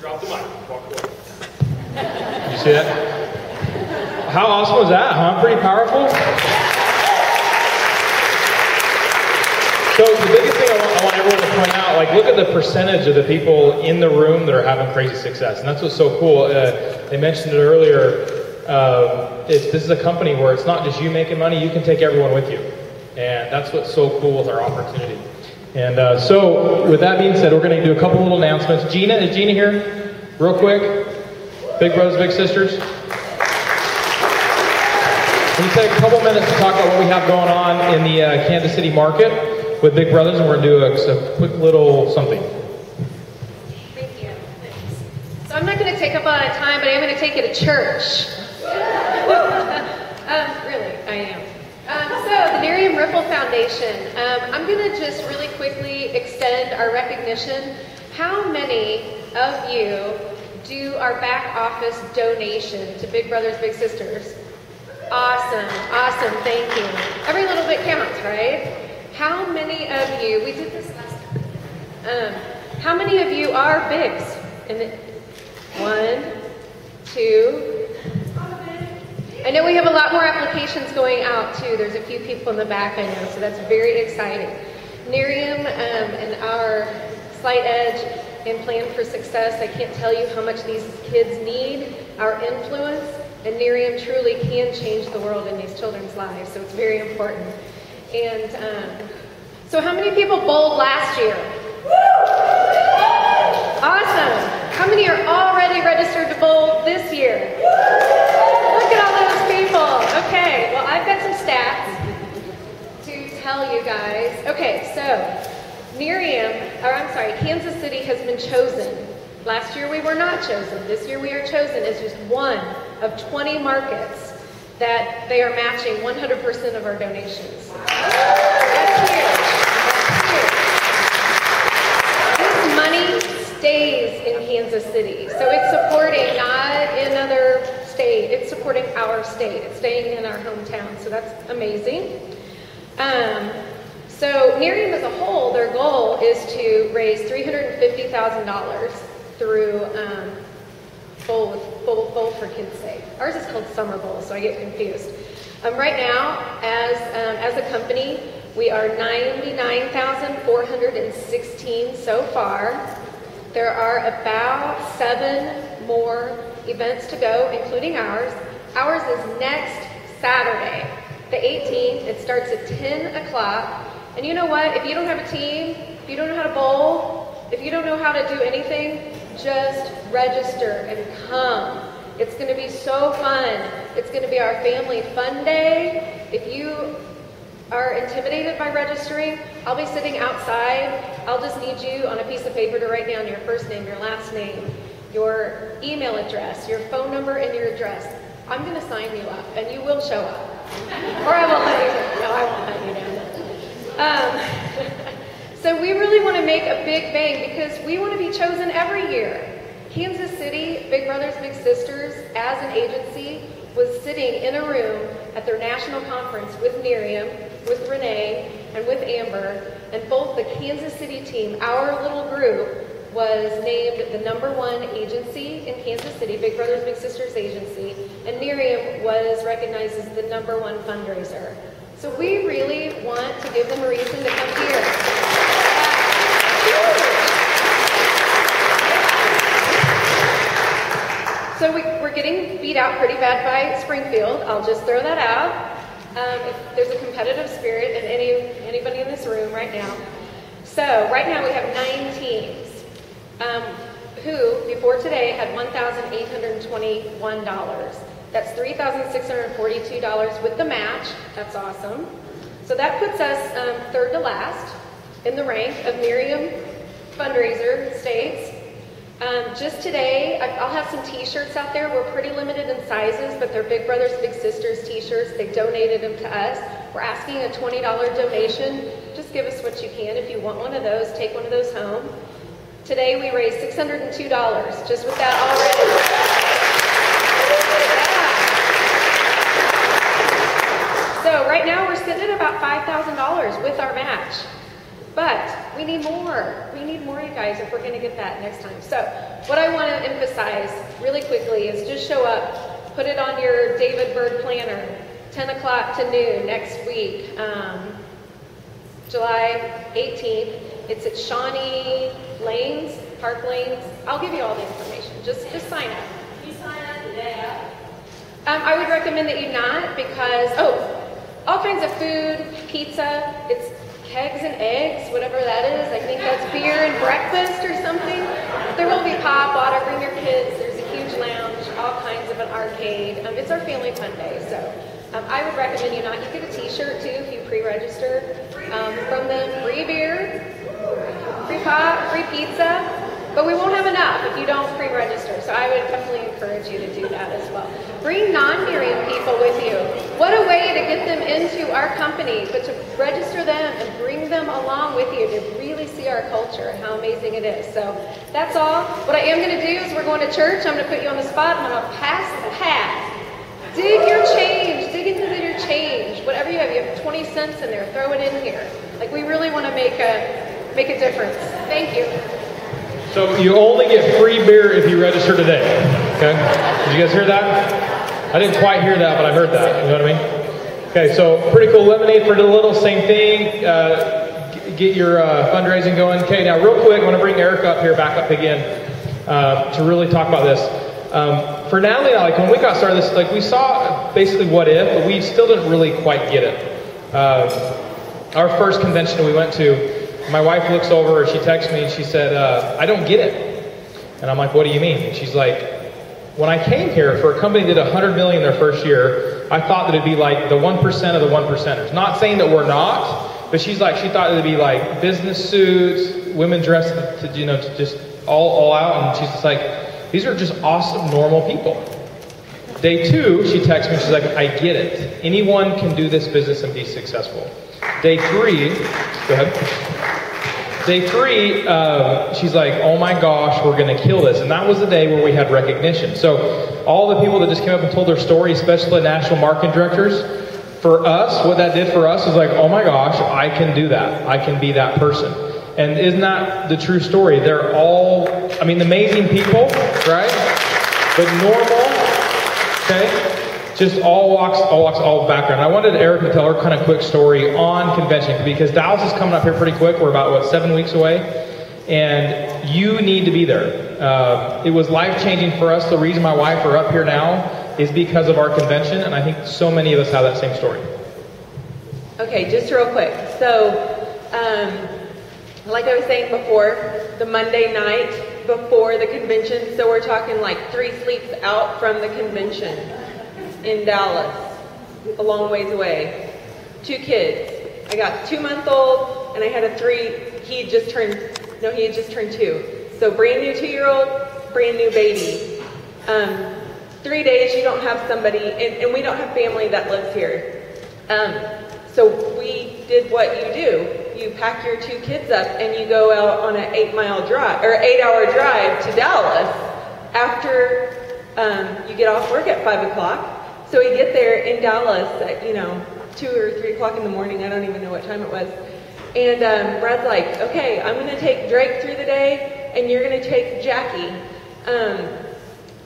Drop the mic. Walk away. You see that? How awesome was that, huh? Pretty powerful? So the biggest thing I want, I want everyone to point out, like look at the percentage of the people in the room that are having crazy success. And that's what's so cool. Uh, they mentioned it earlier. It's, this is a company where it's not just you making money, you can take everyone with you. And that's what's so cool with our opportunity. And uh, so, with that being said, we're going to do a couple little announcements. Gina, is Gina here? Real quick. Big brothers, big sisters. We take a couple minutes to talk about what we have going on in the uh, Kansas City market with Big Brothers, and we're going to do a, a quick little something. Thank you. So I'm not going to take up a lot of time, but I am going to take it to church. um, really, I am. The Nerium Ripple Foundation. Um, I'm going to just really quickly extend our recognition. How many of you do our back office donation to Big Brothers Big Sisters? Awesome, awesome, thank you. Every little bit counts, right? How many of you, we did this last time, um, how many of you are bigs? And one, two. I know we have a lot more applications going out too. There's a few people in the back I know, so that's very exciting. Nerium um, and our Slight Edge and Plan for Success, I can't tell you how much these kids need our influence and Nerium truly can change the world in these children's lives, so it's very important. And um, so, how many people bowled last year? Awesome. How many are already registered to bowl this year? Okay, well, I've got some stats to tell you guys. Okay, so Nerium, or I'm sorry, Kansas City has been chosen. Last year we were not chosen. This year we are chosen as just one of 20 markets that they are matching 100% of our donations. That's huge. This money stays in Kansas City. So it's supporting not another state, it's supporting our state. It's staying in our hometown. So that's amazing. Um, so Nerium as a whole, their goal is to raise $350,000 through um, bowl, with, bowl, bowl for Kids Sake. Ours is called Summer Bowl, so I get confused. Um, right now, as, um, as a company, we are 99,416 so far. There are about seven more events to go, including ours. Ours is next Saturday, the 18th. It starts at 10 o'clock. And you know what? If you don't have a team, if you don't know how to bowl, if you don't know how to do anything, just register and come. It's going to be so fun. It's going to be our family fun day. If you are intimidated by registering, I'll be sitting outside. I'll just need you on a piece of paper to write down your first name, your last name, your email address, your phone number, and your address. I'm going to sign you up, and you will show up. or I won't let you. No, I won't let you down. Um, So we really want to make a big bang because we want to be chosen every year. Kansas City, Big Brothers Big Sisters, as an agency, was sitting in a room at their national conference with Nerium, with Renee, and with Amber, and both the Kansas City team, our little group, was named the number one agency in Kansas City, Big Brothers Big Sisters agency, and Nerium was recognized as the number one fundraiser. So we really want to give them a reason to come here. So we, are getting beat out pretty bad by Springfield. I'll just throw that out. Um, if there's a competitive spirit in any anybody in this room right now. So right now we have nine teams um, who, before today, had $1,821. That's $3,642 with the match. That's awesome. So that puts us um, third to last in the rank of Nerium fundraiser states. Um, just today, I'll have some t-shirts out there. We're pretty limited in sizes, but they're Big Brothers Big Sisters t-shirts. They donated them to us. We're asking a $20 donation. Just give us what you can. If you want one of those, take one of those home. Today we raised $602 just with that already. So right now we're sitting at about $5,000 with our match. But We need more. We need more, you guys, if we're going to get that next time. So, what I want to emphasize really quickly is just show up. Put it on your David Bird planner. 10 o'clock to noon next week, um, July 18th. It's at Shawnee Lanes, Park Lanes. I'll give you all the information. Just, just sign up. You sign up today. Um, I would recommend that you not because, oh, all kinds of food, pizza, it's kegs and eggs, whatever that is. I think that's beer and breakfast or something. There will be pop, water, bring your kids. There's a huge lounge, all kinds of an arcade. Um, it's our family fun day, so um, I would recommend you not. You get a t-shirt too if you pre-register um, from them. Free beer, free pop, free pizza. But we won't have enough if you don't pre-register. So I would definitely encourage you to do that as well. Bring non-Nerium people with you. What a way to get them into our company, but to register them and bring them along with you to really see our culture and how amazing it is. So that's all. What I am going to do is we're going to church. I'm going to put you on the spot. I'm going to pass the hat. Dig your change. Dig into your change. Whatever you have, you have 20 cents in there. Throw it in here. Like we really want to make a make a difference. Thank you. So you only get free beer if you register today. Okay? Did you guys hear that? I didn't quite hear that, but I heard that. You know what I mean? Okay, so pretty cool. Lemonade for the little, same thing. Uh, get your uh, fundraising going. Okay, now real quick, I want to bring Eric up here, back up again, uh, to really talk about this. Um, for Natalie and I, like when we got started, this like we saw basically what if, but we still didn't really quite get it. Uh, our first convention we went to, my wife looks over, she texts me, and she said, uh, I don't get it. And I'm like, what do you mean? And she's like, when I came here for a company that did 100 million their first year, I thought that it'd be like the 1% of the 1 percenters. Not saying that we're not, but she's like, she thought it'd be like business suits, women dressed to, to you know, to just all, all out. And she's just like, these are just awesome, normal people. Day two, she texts me, she's like, I get it. Anyone can do this business and be successful. Day three, go ahead. Day three, uh, she's like, oh my gosh, we're going to kill this. And that was the day where we had recognition. So, all the people that just came up and told their story, especially the national marketing directors, for us, what that did for us was like, oh my gosh, I can do that. I can be that person. And isn't that the true story? They're all, I mean, amazing people, right? But normal, okay? Just all walks, all walks, all background. I wanted Eric to tell her kind of quick story on convention because Dallas is coming up here pretty quick. We're about what seven weeks away, and you need to be there. Uh, it was life changing for us. The reason my wife are up here now is because of our convention, and I think so many of us have that same story. Okay, just real quick. So, um, like I was saying before, the Monday night before the convention, so we're talking like three sleeps out from the convention in Dallas, a long ways away. Two kids. I got two month old and I had a three. He just turned, no, he had just turned two. So brand new two year old, brand new baby. Um, three days you don't have somebody, and, and, we don't have family that lives here. Um, so we did what you do. You pack your two kids up and you go out on an eight mile drive or eight hour drive to Dallas after um, you get off work at five o'clock so we get there in Dallas at, you know, 2 or 3 o'clock in the morning. I don't even know what time it was. And um, Brad's like, okay, I'm going to take Drake through the day, and you're going to take Jackie. Um,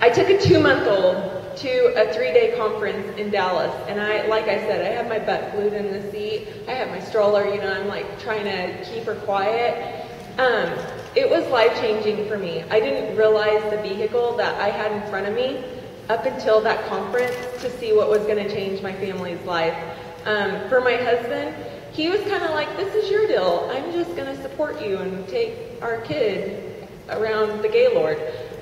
I took a two-month-old to a three-day conference in Dallas, and I, like I said, I have my butt glued in the seat. I have my stroller, you know, I'm like trying to keep her quiet. Um, it was life-changing for me. I didn't realize the vehicle that I had in front of me up until that conference to see what was going to change my family's life. Um, for my husband, he was kind of like, this is your deal. I'm just going to support you and take our kid around the Gaylord.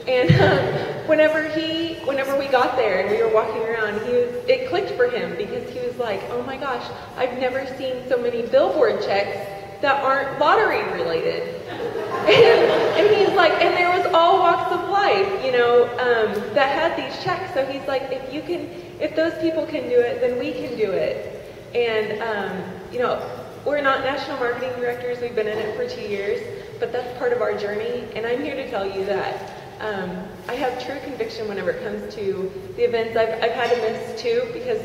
And um, whenever he, whenever we got there and we were walking around, he was, it clicked for him because he was like, oh my gosh, I've never seen so many billboard checks that aren't lottery related. And, and, he's like, and there was all walks of life, you know, um, that had these checks. So he's like, if you can, if those people can do it, then we can do it. And, um, you know, we're not national marketing directors. We've been in it for two years, but that's part of our journey. And I'm here to tell you that um, I have true conviction whenever it comes to the events. I've, I've had to miss two because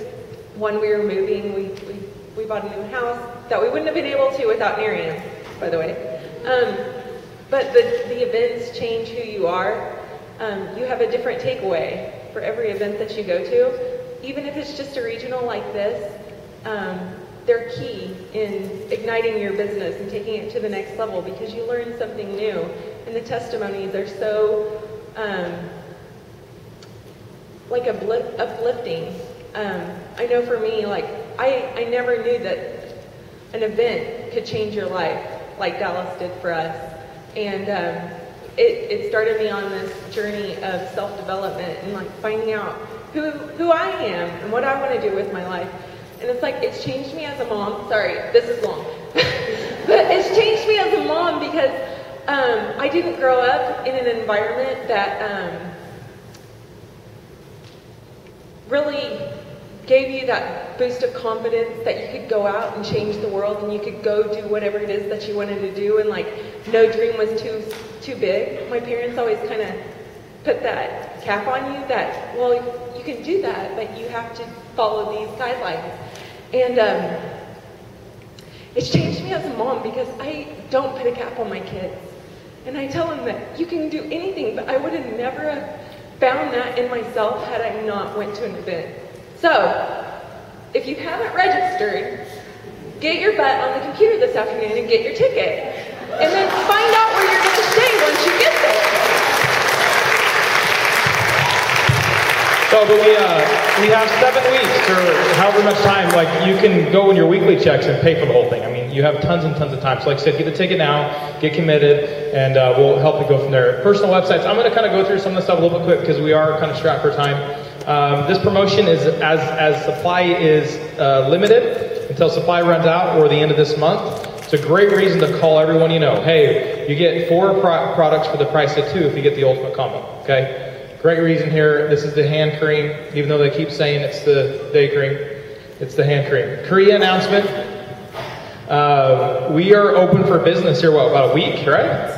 one, we were moving. We, we, we bought a new house that we wouldn't have been able to without Nerium, by the way. Um, but the, the events change who you are. Um, you have a different takeaway for every event that you go to. Even if it's just a regional like this, um, they're key in igniting your business and taking it to the next level because you learn something new. And the testimonies are so um, like uplifting. Um, I know for me, like I, I never knew that an event could change your life like Dallas did for us. And um, it, it started me on this journey of self-development and like finding out who, who I am and what I want to do with my life. And it's like, it's changed me as a mom. Sorry, this is long. but it's changed me as a mom because um, I didn't grow up in an environment that um, really gave you that boost of confidence that you could go out and change the world and you could go do whatever it is that you wanted to do and like no dream was too too big. My parents always kind of put that cap on you that well you can do that but you have to follow these guidelines. And um, it's changed me as a mom because I don't put a cap on my kids. And I tell them that you can do anything, but I would have never found that in myself had I not went to an event. So, if you haven't registered, get your butt on the computer this afternoon and get your ticket. And then find out where you're going to stay once you get there. So, but we, uh, we have seven weeks or however much time, like you can go in your weekly checks and pay for the whole thing. I mean, you have tons and tons of time. So like I said, get the ticket now, get committed, and uh, we'll help you go from there. Personal websites, I'm going to kind of go through some of the stuff a little bit quick because we are kind of strapped for time. Um, this promotion is as, as supply is uh, limited until supply runs out or the end of this month. It's a great reason to call everyone you know. Hey, you get four pro- products for the price of two if you get the ultimate combo. Okay? Great reason here. This is the hand cream, even though they keep saying it's the day cream. It's the hand cream. Korea announcement. Uh, we are open for business here, what, about a week, right?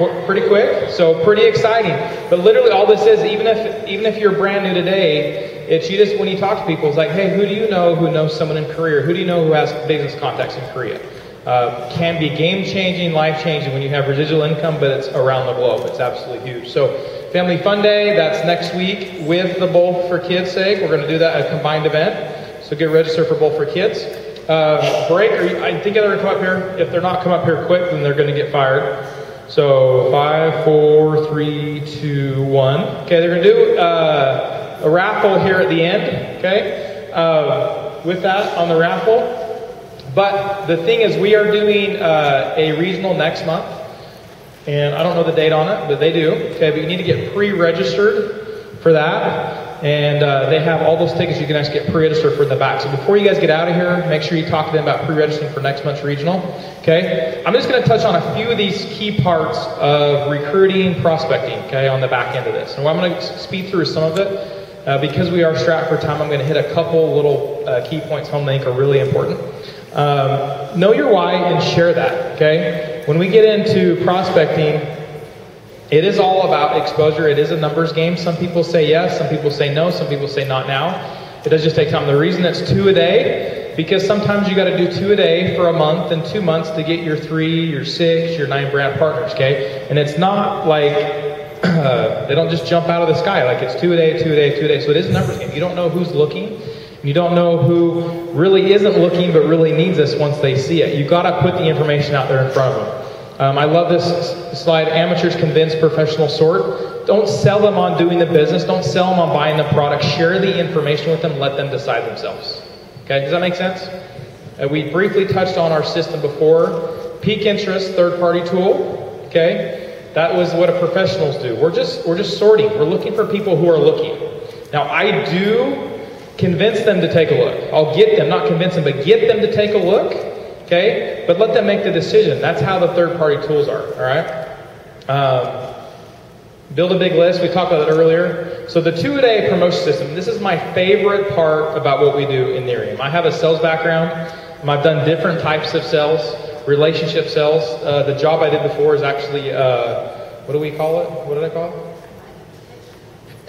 Qu- Pretty quick, so pretty exciting. But literally, all this is, even if even if you're brand new today, it's you just when you talk to people, it's like, hey, who do you know who knows someone in Korea? Who do you know who has business contacts in Korea? Uh, can be game changing, life changing when you have residual income, but it's around the globe. It's absolutely huge. So, Family Fun Day, that's next week with the Bowl for Kids' sake. We're going to do that, a combined event. So, get registered for Bowl for Kids. Uh, break, you, I think they're going to come up here. If they're not come up here quick, then they're going to get fired. So, five, four, three, two, one. Okay, they're going to do uh, a raffle here at the end. Okay, uh, with that on the raffle. But the thing is, we are doing uh, a regional next month, and I don't know the date on it, but they do. Okay, but you need to get pre-registered for that, and uh, they have all those tickets. You can actually get pre-registered for in the back. So before you guys get out of here, make sure you talk to them about pre-registering for next month's regional. Okay, I'm just going to touch on a few of these key parts of recruiting, prospecting. Okay, on the back end of this, and I'm going to speed through some of it. Uh, because we are strapped for time, I'm going to hit a couple little uh, key points home that I think are really important. Um, know your why and share that, okay? When we get into prospecting, it is all about exposure. It is a numbers game. Some people say yes, some people say no, some people say not now. It does just take time. The reason it's two a day, because sometimes you got to do two a day for a month and two months to get your three, your six, your nine brand partners, okay? And it's not like they don't just jump out of the sky. Like it's two a day, two a day, two a day. So it is a numbers game. You don't know who's looking. You don't know who really isn't looking but really needs us once they see it. You got to put the information out there in front of them. Um, I love this slide. Amateurs convince professional sort. Don't sell them on doing the business. Don't sell them on buying the product. Share the information with them. Let them decide themselves. Okay, does that make sense? Uh, we briefly touched on our system before. Pique interest, third-party tool. Okay, that was what a professionals do. We're just we're just sorting. We're looking for people who are looking. Now I do convince them to take a look. I'll get them, not convince them, but get them to take a look. Okay? But let them make the decision. That's how the third party tools are. All right? Um, build a big list. We talked about that earlier. So the two a day promotion system. This is my favorite part about what we do in Nerium. I have a sales background. I've done different types of sales, relationship sales. Uh, the job I did before is actually, uh, what do we call it? What did I call it?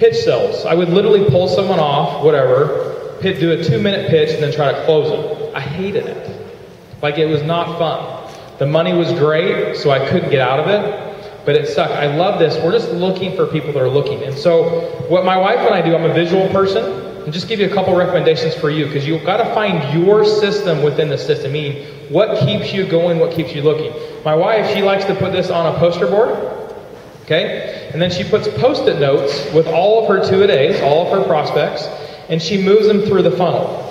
pitch sales. I would literally pull someone off, whatever, pit, do a two minute pitch, and then try to close them. I hated it. Like it was not fun. The money was great, so I couldn't get out of it, but it sucked. I love this. We're just looking for people that are looking. And so, what my wife and I do, I'm a visual person, and just give you a couple recommendations for you because you've got to find your system within the system, meaning what keeps you going, what keeps you looking. My wife, she likes to put this on a poster board, okay? And then she puts post it notes with all of her two a days, all of her prospects, and she moves them through the funnel.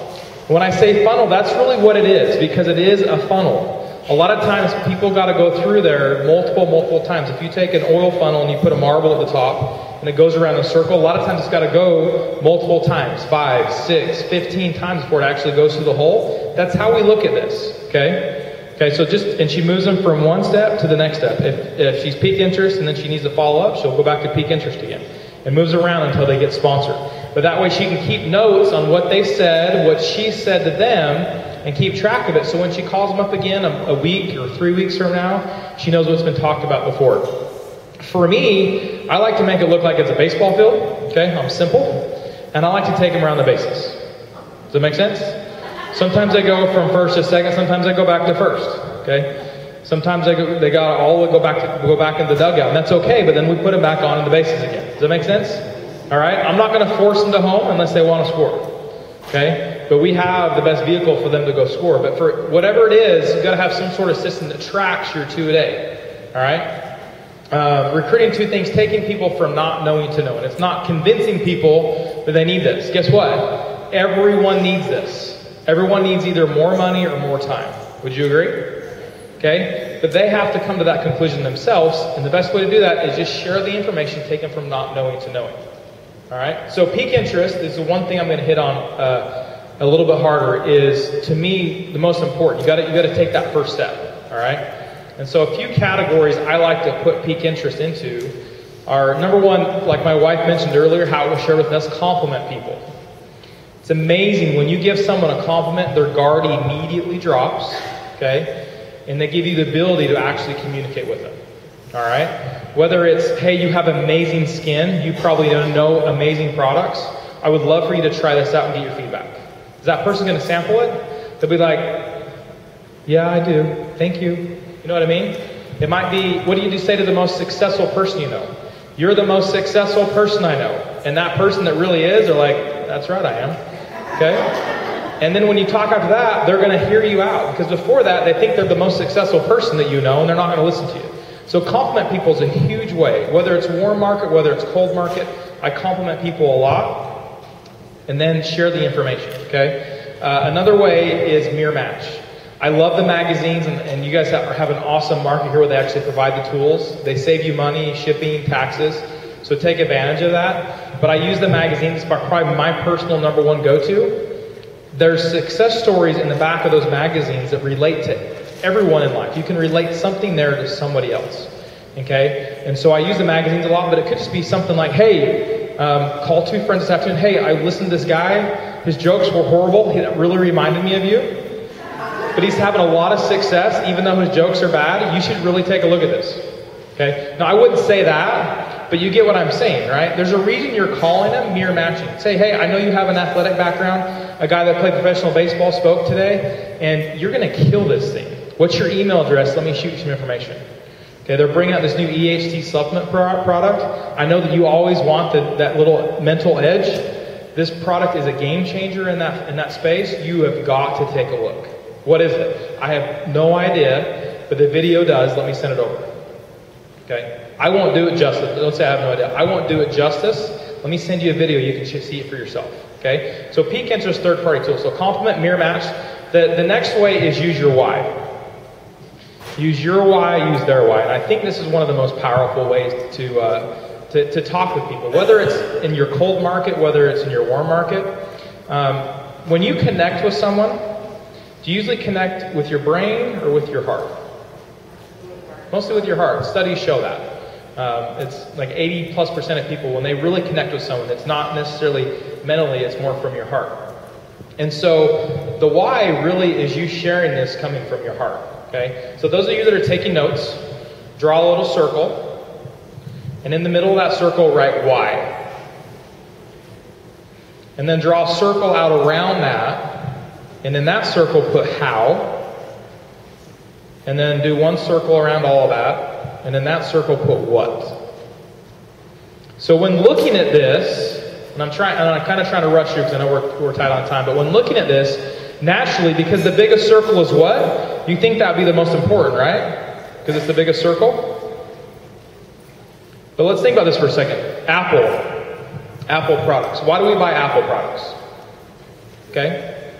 When I say funnel, that's really what it is because it is a funnel. A lot of times people got to go through there multiple, multiple times. If you take an oil funnel and you put a marble at the top and it goes around a circle, a lot of times it's got to go multiple times five, six, fifteen times before it actually goes through the hole. That's how we look at this, okay? Okay, so just, and she moves them from one step to the next step. If, if she's pique interest and then she needs to follow up, she'll go back to pique interest again and moves around until they get sponsored. But that way she can keep notes on what they said, what she said to them, and keep track of it. So when she calls them up again a, a week or three weeks from now, she knows what's been talked about before. For me, I like to make it look like it's a baseball field. Okay, I'm simple, and I like to take them around the bases. Does that make sense? Sometimes they go from first to second. Sometimes they go back to first. Okay. Sometimes they go, they got all go back to go back in the dugout, and that's okay. But then we put them back on in the bases again. Does that make sense? All right. I'm not going to force them to home unless they want to score. Okay. But we have the best vehicle for them to go score. But for whatever it is, you've got to have some sort of system that tracks your two a day. All right. Uh, recruiting two things, taking people from not knowing to knowing. It's not convincing people that they need this. Guess what? Everyone needs this. Everyone needs either more money or more time. Would you agree? Okay? But they have to come to that conclusion themselves, and the best way to do that is just share the information taken from not knowing to knowing. All right? So pique interest is the one thing I'm going to hit on uh, a little bit harder. Is to me the most important. You got to you got to take that first step. All right? And so a few categories I like to put pique interest into are number one, like my wife mentioned earlier, how it was shared with us, compliment people. It's amazing when you give someone a compliment, their guard immediately drops. Okay? and they give you the ability to actually communicate with them. All right? Whether it's, hey, you have amazing skin, you probably don't know amazing products. I would love for you to try this out and get your feedback. Is that person going to sample it? They'll be like, yeah, I do. Thank you. You know what I mean? It might be, what do you say to the most successful person you know? You're the most successful person I know. And that person that really is, they're like, that's right, I am. Okay? And then when you talk after that, they're going to hear you out. Because before that, they think they're the most successful person that you know, and they're not going to listen to you. So compliment people is a huge way. Whether it's warm market, whether it's cold market, I compliment people a lot. And then share the information, okay? Uh, another way is mirror match. I love the magazines, and, and you guys have, have, an awesome market here where they actually provide the tools. They save you money, shipping, taxes. So take advantage of that. But I use the magazines, probably my personal number one go to there's success stories in the back of those magazines that relate to everyone in life. You can relate something there to somebody else. Okay? And so I use the magazines a lot, but it could just be something like, hey, um, call two friends this afternoon. Hey, I listened to this guy. His jokes were horrible. He really reminded me of you. But he's having a lot of success, even though his jokes are bad. You should really take a look at this. Okay? Now, I wouldn't say that, but you get what I'm saying, right? There's a reason you're calling them mirror matching. Say, hey, I know you have an athletic background a guy that played professional baseball spoke today, and you're going to kill this thing. What's your email address? Let me shoot you some information. Okay, they're bringing out this new EHT supplement product. I know that you always want the, that little mental edge. This product is a game changer in that in that space. You have got to take a look. What is it? I have no idea, but the video does. Let me send it over. Okay, I won't do it justice. Don't say I have no idea. I won't do it justice. Let me send you a video. You can see it for yourself. Okay? So pique interest third party tool. So compliment, mirror match. The, the next way is use your why. Use your why, use their why. And I think this is one of the most powerful ways to, uh, to, to, talk with people. Whether it's in your cold market, whether it's in your warm market. Um, when you connect with someone, do you usually connect with your brain or with your heart? Mostly with your heart. Studies show that. Um, it's like 80 plus percent of people, when they really connect with someone, it's not necessarily mentally, it's more from your heart. And so the why really is you sharing this coming from your heart. Okay? So those of you that are taking notes, draw a little circle. And in the middle of that circle, write why. And then draw a circle out around that. And in that circle, put how. And then do one circle around all of that. And in that circle, put what? So when looking at this, and I'm trying, and I'm kind of trying to rush you because I know we're, we're tight on time, but when looking at this, naturally, because the biggest circle is what? You think that would be the most important, right? Because it's the biggest circle? But let's think about this for a second. Apple. Apple products. Why do we buy Apple products? Okay?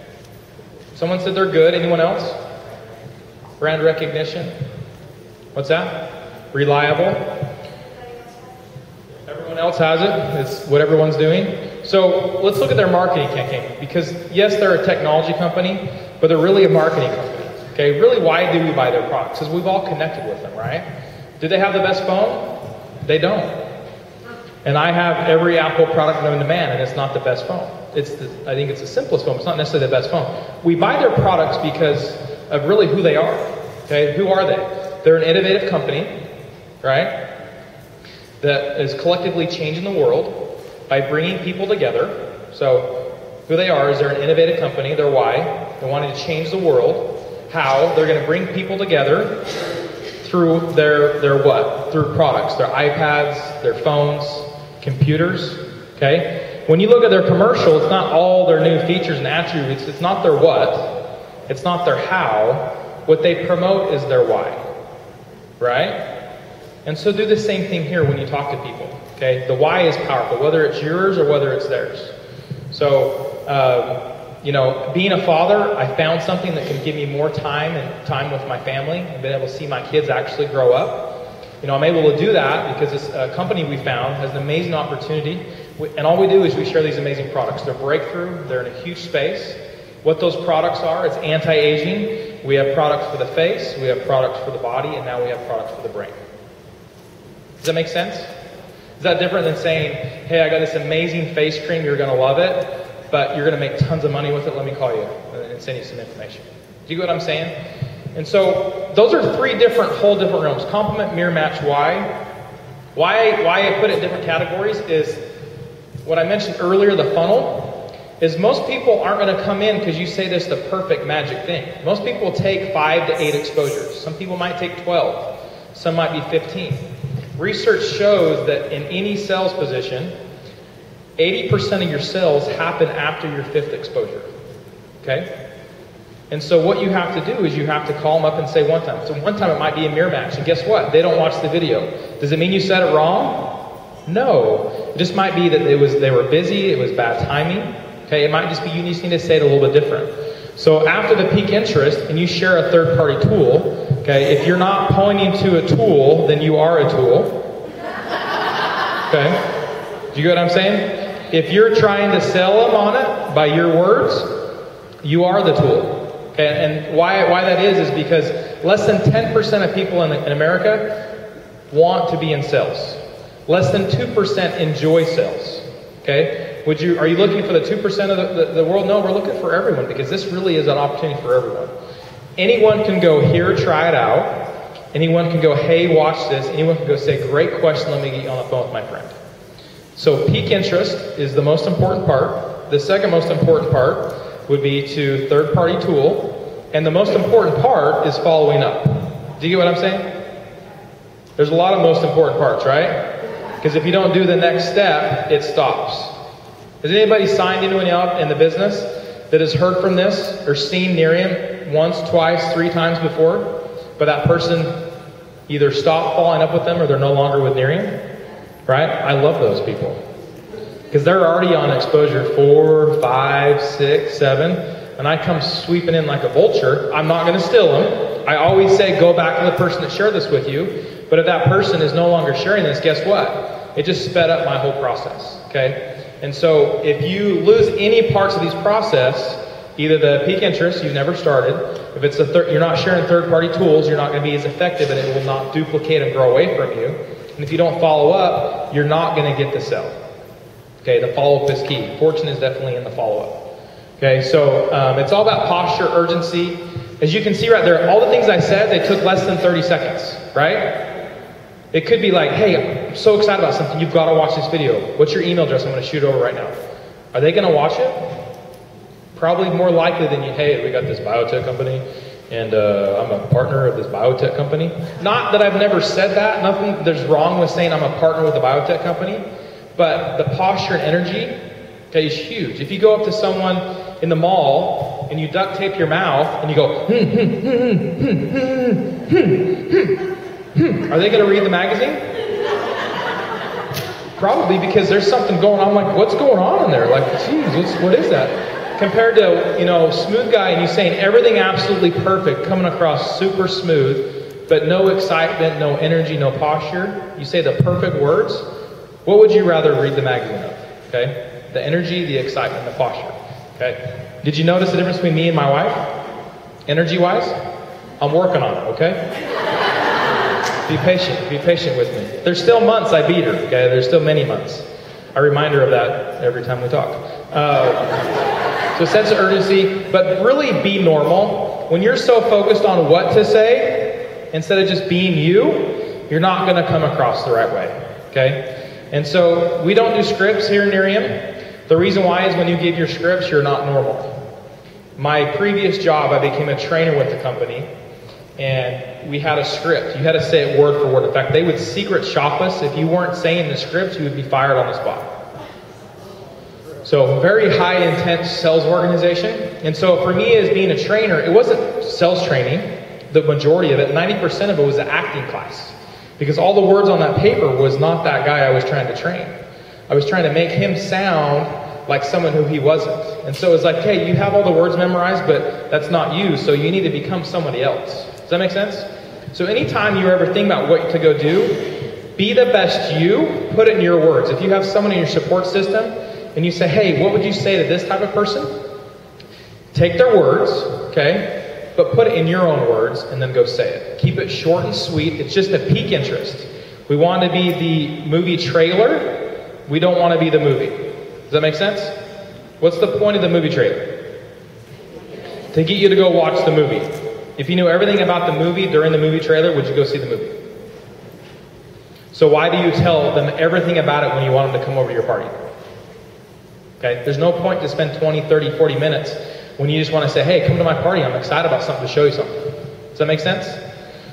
Someone said they're good. Anyone else? Brand recognition. What's that? Reliable. Everyone else has it. It's what everyone's doing. So let's look at their marketing campaign. Because yes, they're a technology company, but they're really a marketing company. Okay, really, why do we buy their products? Because we've all connected with them, right? Do they have the best phone? They don't. And I have every Apple product known to man, and it's not the best phone. It's the, I think it's the simplest phone. It's not necessarily the best phone. We buy their products because of really who they are. Okay, who are they? They're an innovative company, right? That is collectively changing the world by bringing people together. So, who they are is they're an innovative company. They're why They're wanting to change the world. How they're going to bring people together through their their what? Through products, their iPads, their phones, computers. Okay? When you look at their commercial, it's not all their new features and attributes. It's not their what. It's not their how. What they promote is their why. Right? And so do the same thing here when you talk to people. Okay? The why is powerful, whether it's yours or whether it's theirs. So, um, you know, being a father, I found something that can give me more time and time with my family and been able to see my kids actually grow up. You know, I'm able to do that because this uh, company we found has an amazing opportunity. We, and all we do is we share these amazing products. They're breakthrough, they're in a huge space. What those products are, it's anti aging. We have products for the face, we have products for the body, and now we have products for the brain. Does that make sense? Is that different than saying, hey, I got this amazing face cream, you're going to love it, but you're going to make tons of money with it? Let me call you and send you some information. Do you get what I'm saying? And so those are three different, whole different realms. Compliment, mirror, match, why. Why, why I put it in different categories is what I mentioned earlier, the funnel, is most people aren't going to come in because you say this the perfect magic thing. Most people take five to eight exposures. Some people might take 12. Some might be 15. Research shows that in any sales position, 80% of your sales happen after your fifth exposure. Okay? And so what you have to do is you have to call them up and say one time. So one time it might be a mirror match, and guess what? They don't watch the video. Does it mean you said it wrong? No. It just might be that it was they were busy, it was bad timing. Okay, it might just be you just need to say it a little bit different. So after the pique interest and you share a third party tool, okay, if you're not pointing to a tool, then you are a tool. Okay? Do you get what I'm saying? If you're trying to sell them on it by your words, you are the tool. Okay, and why, why that is is because less than 10% of people in, in America want to be in sales. Less than 2% enjoy sales. Okay? Would you, are you looking for the 2% of the, the, the world? No, we're looking for everyone because this really is an opportunity for everyone. Anyone can go here, try it out. Anyone can go, hey, watch this. Anyone can go say, great question, let me get you on the phone with my friend. So pique interest is the most important part. The second most important part would be to third party tool. And the most important part is following up. Do you get what I'm saying? There's a lot of most important parts, right? Because if you don't do the next step, it stops. Has anybody signed anyone up in the business that has heard from this or seen Once, twice, three times before, but that person either stopped following up with them or they're no longer with Nerium? Right? I love those people. Because they're already on exposure four, five, six, seven, and I come sweeping in like a vulture. I'm not going to steal them. I always say, go back to the person that shared this with you. But if that person is no longer sharing this, guess what? It just sped up my whole process. Okay? And so if you lose any parts of these process, either the pique interest you've never started, if it's a thir- you're not sharing third-party tools, you're not going to be as effective, and it will not duplicate and grow away from you. And if you don't follow up, you're not going to get the sell. Okay, the follow up is key. Fortune is definitely in the follow up. Okay, so um, it's all about posture, urgency. As you can see right there, all the things I said, they took less than 30 seconds, right? It could be like, hey, I'm so excited about something, you've got to watch this video. What's your email address? I'm going to shoot over right now. Are they going to watch it? Probably more likely than you, hey, we got this biotech company, and uh, I'm a partner of this biotech company. Not that I've never said that. Nothing there's wrong with saying I'm a partner with a biotech company, but the posture and energy okay, is huge. If you go up to someone in the mall and you duct tape your mouth and you go, hmm, hmm, hmm, are they going to read the magazine? Probably because there's something going on. I'm like, what's going on in there? Like, geez, what's, what is that? Compared to, you know, smooth guy and you saying everything absolutely perfect, coming across super smooth, but no excitement, no energy, no posture. You say the perfect words. What would you rather read the magazine of? Okay? The energy, the excitement, the posture. Okay? Did you notice the difference between me and my wife? Energy wise? I'm working on it, okay? Be patient. Be patient with me. There's still months I beat her. Okay, there's still many months. I remind her of that every time we talk. Uh, so sense of urgency, but really be normal. When you're so focused on what to say instead of just being you, you're not going to come across the right way. Okay, and so we don't do scripts here in Nerium. The reason why is when you give your scripts, you're not normal. My previous job, I became a trainer with the company, and we had a script. You had to say it word for word. In fact, they would secret shop us. If you weren't saying the script, you would be fired on the spot. So, very high intense sales organization. And so, for me, as being a trainer, it wasn't sales training, the majority of it, 90% of it was the acting class. Because all the words on that paper was not that guy I was trying to train. I was trying to make him sound like someone who he wasn't. And so it's like, hey, you have all the words memorized, but that's not you, so you need to become somebody else. Does that make sense? So anytime you ever think about what to go do, be the best you, put it in your words. If you have someone in your support system and you say, hey, what would you say to this type of person? Take their words, okay, but put it in your own words and then go say it. Keep it short and sweet. It's just a pique interest. We want to be the movie trailer. We don't want to be the movie. Does that make sense? What's the point of the movie trailer? To get you to go watch the movie. If you knew everything about the movie during the movie trailer, would you go see the movie? So why do you tell them everything about it when you want them to come over to your party? Okay? There's no point to spend 20, 30, 40 minutes when you just want to say, hey, come to my party. I'm excited about something to show you something. Does that make sense?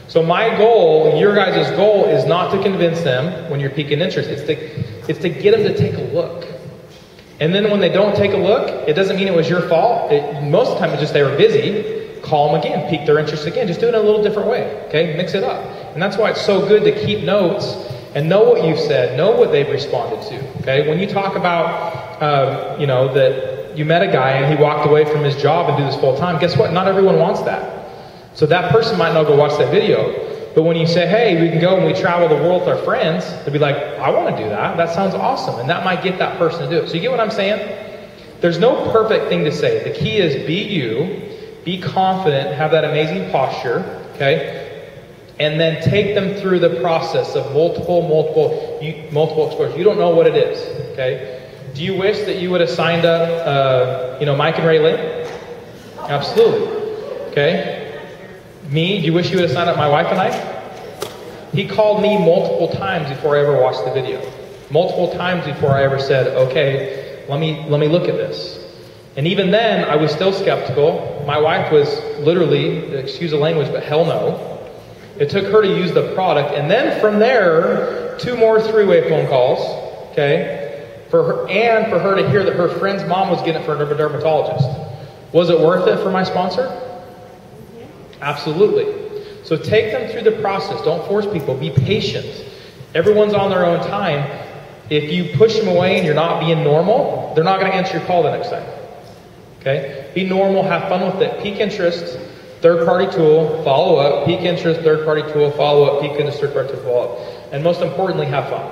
So my goal, your guys' goal, is not to convince them when you're piquing interest. It's to, it's to get them to take a look. And then when they don't take a look, it doesn't mean it was your fault. It, most of the time, it's just they were busy call them again, pique their interest again. Just do it in a little different way. Okay, mix it up. And that's why it's so good to keep notes and know what you've said, know what they've responded to. Okay, when you talk about, you know, that you met a guy and he walked away from his job and do this full time. Guess what? Not everyone wants that. So that person might not go watch that video. But when you say, hey, we can go and we travel the world with our friends, they'll be like, I want to do that. That sounds awesome. And that might get that person to do it. So you get what I'm saying? There's no perfect thing to say. The key is be you be confident, have that amazing posture, okay? And then take them through the process of multiple, multiple, multiple exposures. You don't know what it is, okay? Do you wish that you would have signed up, uh, you know, Mike and Ray Lynn? Absolutely. Okay? Me, do you wish you would have signed up my wife and I? He called me multiple times before I ever watched the video. Multiple times before I ever said, okay, let me, let me look at this. And even then, I was still skeptical. My wife was literally, excuse the language, but hell no. It took her to use the product. And then from there, two more three way phone calls, okay, for her, and for her to hear that her friend's mom was getting it for a dermatologist. Was it worth it for my sponsor? Absolutely. So take them through the process. Don't force people. Be patient. Everyone's on their own time. If you push them away and you're not being normal, they're not going to answer your call the next time. Okay? Be normal, have fun with it. Pique interest, third party tool, follow up. Pique interest, third party tool, follow up. Pique interest, third party tool, follow up. And most importantly, have fun.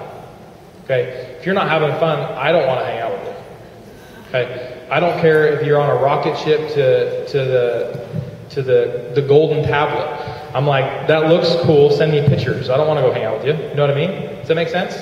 Okay? If you're not having fun, I don't want to hang out with you. Okay? I don't care if you're on a rocket ship to, to the to the, the golden tablet. I'm like, that looks cool, send me pictures. I don't want to go hang out with you. You know what I mean? Does that make sense?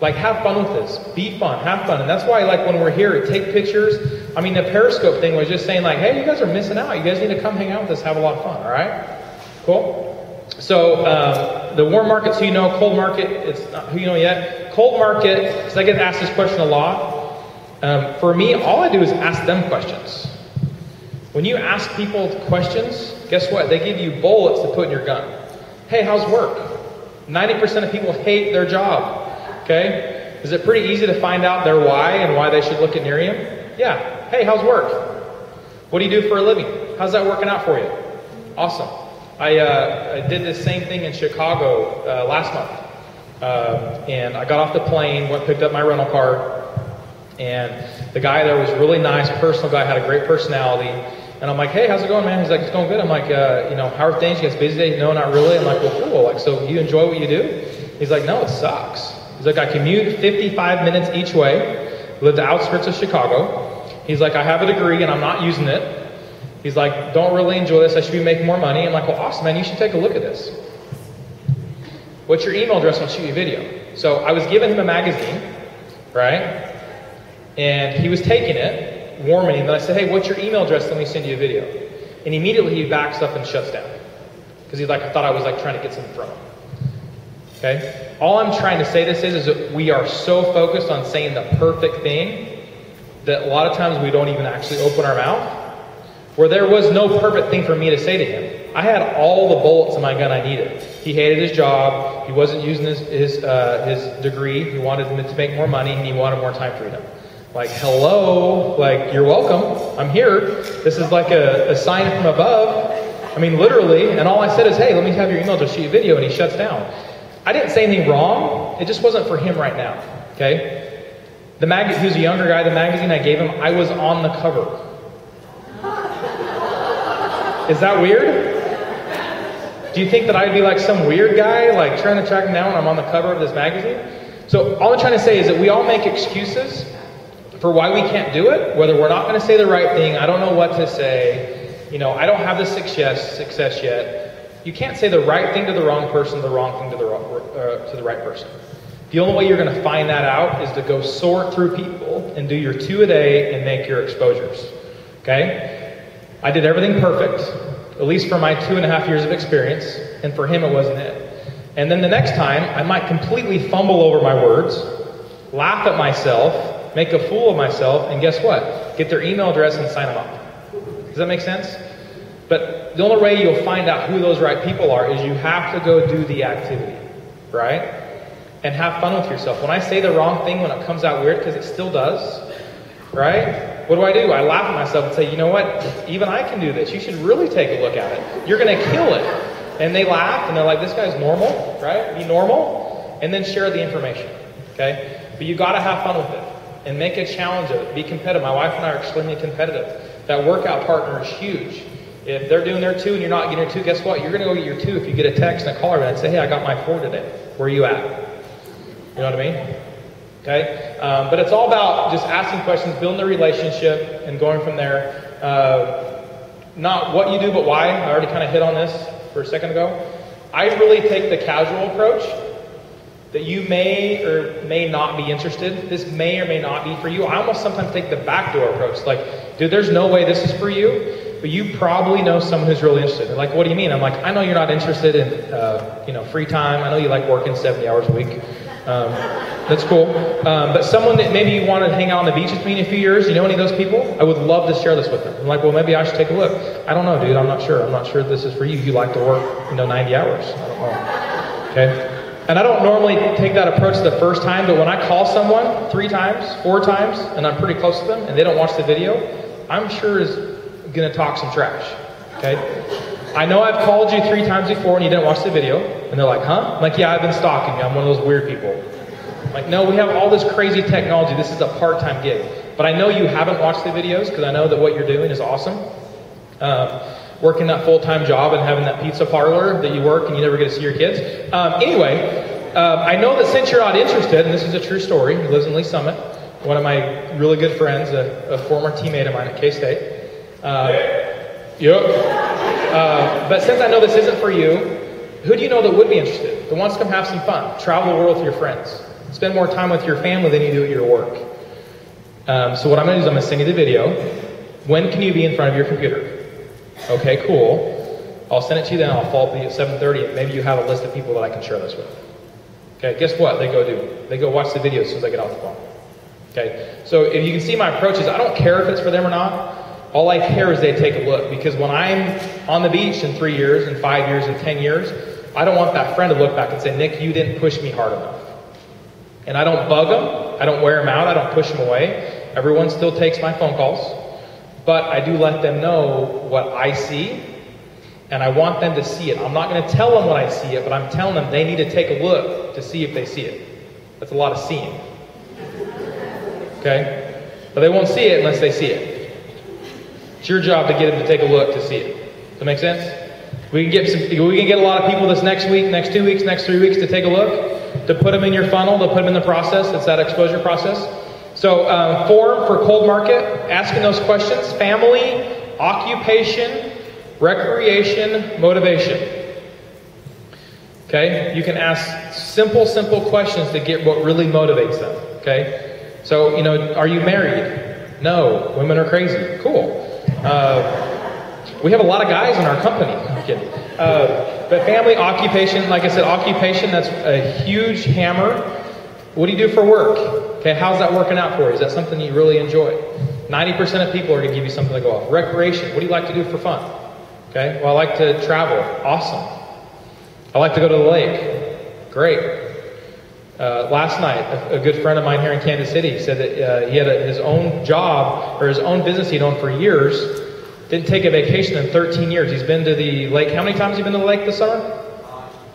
Like, have fun with this. Be fun. Have fun. And that's why, like, when we're here, take pictures. I mean, the Periscope thing was just saying, like, hey, you guys are missing out. You guys need to come hang out with us, have a lot of fun. All right? Cool? So, um, the warm markets who you know, cold market, it's not who you know yet. Cold market, because I get asked this question a lot. Um, for me, all I do is ask them questions. When you ask people questions, Guess what? They give you bullets to put in your gun. Hey, how's work? 90% of people hate their job. Okay? Is it pretty easy to find out their why and why they should look at Nerium? Yeah. Hey, how's work? What do you do for a living? How's that working out for you? Awesome. I, uh, I did the same thing in Chicago uh, last month. Uh, and I got off the plane, went picked up my rental car, and the guy there was really nice, personal guy, had a great personality. And I'm like, hey, how's it going, man? He's like, it's going good. I'm like, uh, you know, how are things? You guys busy today? No, not really. I'm like, well, cool. Like, so you enjoy what you do? He's like, no, it sucks. He's like, I commute 55 minutes each way, live the outskirts of Chicago. He's like, I have a degree and I'm not using it. He's like, don't really enjoy this. I should be making more money. I'm like, well, awesome, man. You should take a look at this. What's your email address? I'll shoot you a video. So I was giving him a magazine, right? And he was taking it, warming him. And I said, hey, what's your email address? Let me send you a video. And immediately he backs up and shuts down. Because he's like, I thought I was like trying to get something from him. Okay? All I'm trying to say this is, is that we are so focused on saying the perfect thing that a lot of times we don't even actually open our mouth. Where there was no perfect thing for me to say to him. I had all the bullets in my gun I needed. He hated his job. He wasn't using his his, uh, his degree. He wanted to make more money, and he wanted more time freedom. Like, hello, like you're welcome. I'm here. This is like a, a sign from above. I mean, literally. And all I said is, hey, let me have your email to shoot a video, and he shuts down. I didn't say anything wrong. It just wasn't for him right now. Okay. The mag. Was a younger guy. The magazine I gave him, I was on the cover. Is that weird? Do you think that I'd be like some weird guy, like trying to track him down when I'm on the cover of this magazine? So all I'm trying to say is that we all make excuses for why we can't do it, whether we're not going to say the right thing, I don't know what to say, you know, I don't have the success success yet. You can't say the right thing to the wrong person, the wrong thing to the wrong, uh, to the right person. The only way you're going to find that out is to go sort through people and do your two a day and make your exposures. Okay? I did everything perfect, at least for my two and a half years of experience, and for him it wasn't it. And then the next time, I might completely fumble over my words, laugh at myself, make a fool of myself, and guess what? Get their email address and sign them up. Does that make sense? But the only way you'll find out who those right people are is you have to go do the activity, right? And have fun with yourself. When I say the wrong thing when it comes out weird, because it still does, right? What do I do? I laugh at myself and say, you know what? Even I can do this. You should really take a look at it. You're going to kill it. And they laugh and they're like, this guy's normal, right? Be normal. And then share the information, okay? But you got to have fun with it and make a challenge of it. Be competitive. My wife and I are extremely competitive. That workout partner is huge. If they're doing their two and you're not getting your two, guess what? You're going to go get your two if you get a text and a call and say, hey, I got my four today. Where are you at? You know what I mean? Okay? Um, but it's all about just asking questions, building the relationship, and going from there. Uh, not what you do, but why. I already kind of hit on this for a second ago. I really take the casual approach that you may or may not be interested. This may or may not be for you. I almost sometimes take the backdoor approach. Like, dude, there's no way this is for you, but you probably know someone who's really interested. And like, what do you mean? I'm like, I know you're not interested in, uh, you know, free time. I know you like working 70 hours a week. Um, that's cool. Um, but someone that maybe you want to hang out on the beach with me in a few years, you know any of those people? I would love to share this with them. I'm like, well, maybe I should take a look. I don't know, dude. I'm not sure. I'm not sure this is for you. You like to work, you know, 90 hours. I don't know. Okay? And I don't normally take that approach the first time, but when I call someone three times, four times, and I'm pretty close to them, and they don't watch the video, I'm sure is going to talk some trash. Okay? I know I've called you three times before and you didn't watch the video. And they're like, huh? I'm like, yeah, I've been stalking you. I'm one of those weird people. I'm like, no, we have all this crazy technology. This is a part time gig. But I know you haven't watched the videos because I know that what you're doing is awesome. Um, working that full time job and having that pizza parlor that you work and you never get to see your kids. Um, anyway, um, I know that since you're not interested, and this is a true story, he lives in Lee's Summit, one of my really good friends, a, a former teammate of mine at K State. Uh, yep. Uh, but since I know this isn't for you, who do you know that would be interested? That wants to come have some fun, travel the world with your friends, spend more time with your family than you do at your work. Um, so what I'm going to do is I'm going to send you the video. When can you be in front of your computer? Okay, cool. I'll send it to you then. I'll follow up at 7:30, and maybe you have a list of people that I can share this with. Okay, guess what? They go do. They go watch the video as soon as I get off the phone. Okay, so if you can see my approaches, I don't care if it's for them or not. All I care is they take a look because when I'm on the beach in three years, in five years, in ten years, I don't want that friend to look back and say, Nick, you didn't push me hard enough. And I don't bug them, I don't wear them out, I don't push them away. Everyone still takes my phone calls, but I do let them know what I see, and I want them to see it. I'm not going to tell them when I see it, but I'm telling them they need to take a look to see if they see it. That's a lot of seeing. Okay? But they won't see it unless they see it. It's your job to get them to take a look to see it. Does that make sense? We can get some, we can get a lot of people this next week, next two weeks, next three weeks to take a look, to put them in your funnel, to put them in the process. It's that exposure process. So, um, form for cold market, asking those questions: family, occupation, recreation, motivation. Okay, you can ask simple, simple questions to get what really motivates them. Okay, so you know, are you married? No, women are crazy. Cool. Uh, we have a lot of guys in our company. I'm kidding. Uh, but family, occupation, like I said, occupation, that's a huge hammer. What do you do for work? Okay, how's that working out for you? Is that something you really enjoy? 90% of people are going to give you something to go off. Recreation, what do you like to do for fun? Okay, well, I like to travel. Awesome. I like to go to the lake. Great. Uh, last night, a, a, good friend of mine here in Kansas City said that uh, he had a, his own job or his own business he'd owned for years didn't take a vacation in 13 years. He's been to the lake. How many times have you been to the lake this summer?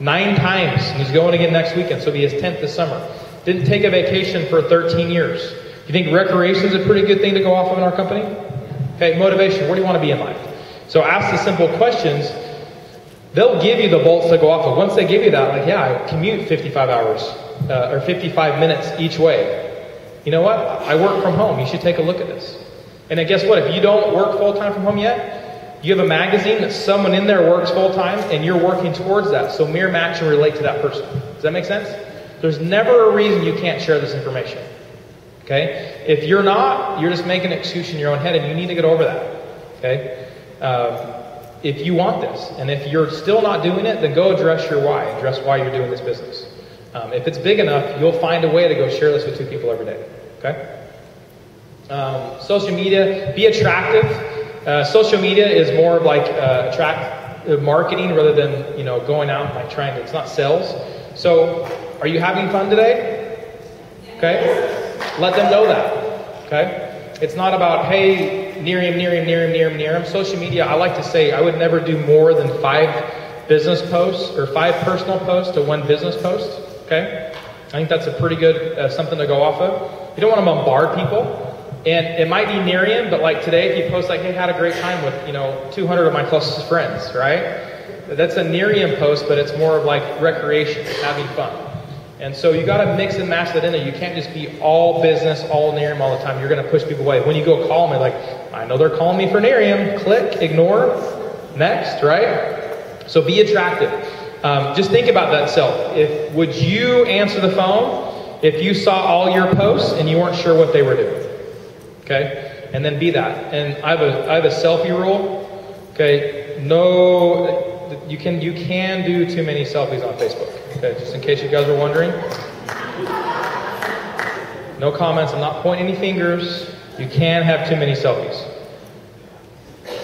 Nine times. And he's going again next weekend, so it'll be his 10th this summer. Didn't take a vacation for 13 years. You think recreation is a pretty good thing to go off of in our company? Okay, motivation. Where do you want to be in life? So ask the simple questions. They'll give you the bolts to go off of. Once they give you that, like, yeah, I commute 55 hours uh, or 55 minutes each way. You know what? I work from home. You should take a look at this. And then guess what? If you don't work full time from home yet, you have a magazine that someone in there works full time and you're working towards that. So mirror match and relate to that person. Does that make sense? There's never a reason you can't share this information. Okay? If you're not, you're just making an excuse in your own head and you need to get over that. Okay? Um, if you want this, and if you're still not doing it, then go address your why. Address why you're doing this business. Um, if it's big enough, you'll find a way to go share this with two people every day. Okay? Um, social media, be attractive. Uh, social media is more of like uh, attract uh, marketing rather than you know going out and like trying to. It's not sales. So, are you having fun today? Okay, let them know that. Okay, it's not about hey Nerium, Nerium, Nerium, Nerium, Nerium. Social media. I like to say I would never do more than five business posts or five personal posts to one business post. Okay, I think that's a pretty good uh, something to go off of. You don't want to bombard people. And it might be Nerium, but like today, if you post like, hey, had a great time with, you know, 200 of my closest friends, right? That's a Nerium post, but it's more of like recreation, having fun. And so you got to mix and match that in there. You can't just be all business, all Nerium all the time. You're going to push people away. When you go call me, like, I know they're calling me for Nerium. Click, ignore, next, right? So be attractive. Um, just think about that self. If would you answer the phone if you saw all your posts and you weren't sure what they were doing? Okay? And then be that. And I have a I have a selfie rule. Okay? No you can you can do too many selfies on Facebook. Okay, just in case you guys are wondering. No comments, I'm not pointing any fingers. You can have too many selfies.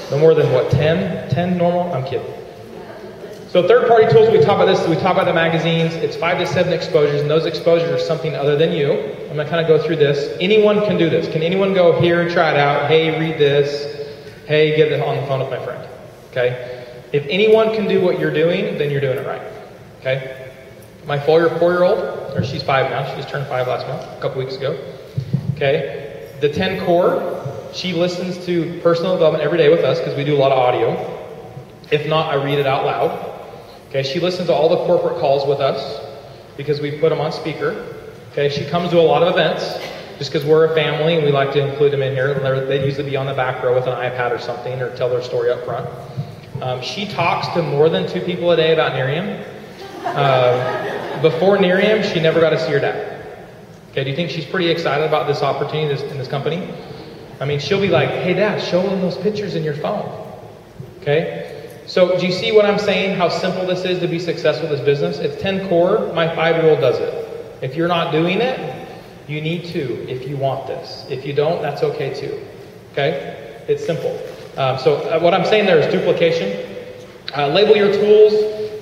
No more than what, 10? 10 normal? I'm kidding. So third party tools, we talk about this, we talk about the magazines. It's five to seven exposures, and those exposures are something other than you. I'm going to kind of go through this. Anyone can do this. Can anyone go here and try it out? Hey, read this. Hey, get on the phone with my friend. Okay? If anyone can do what you're doing, then you're doing it right. Okay? My four year old, or she's five now, she just turned five last month, a couple weeks ago. Okay? The 10 core, she listens to personal development every day with us because we do a lot of audio. If not, I read it out loud. Okay, she listens to all the corporate calls with us because we put them on speaker. Okay, she comes to a lot of events just because we're a family and we like to include them in here. They'd usually be on the back row with an iPad or something or tell their story up front. Um, she talks to more than two people a day about Nerium. Uh, before Nerium, she never got to see her dad. Okay, do you think she's pretty excited about this opportunity in this company? I mean, she'll be like, hey, dad, show them those pictures in your phone. Okay? So, do you see what I'm saying? How simple this is to be successful with this business? It's 10 core. My five year old does it. If you're not doing it, you need to if you want this. If you don't, that's okay too. Okay? It's simple. Um, so uh, what I'm saying there is duplication. Uh, label your tools,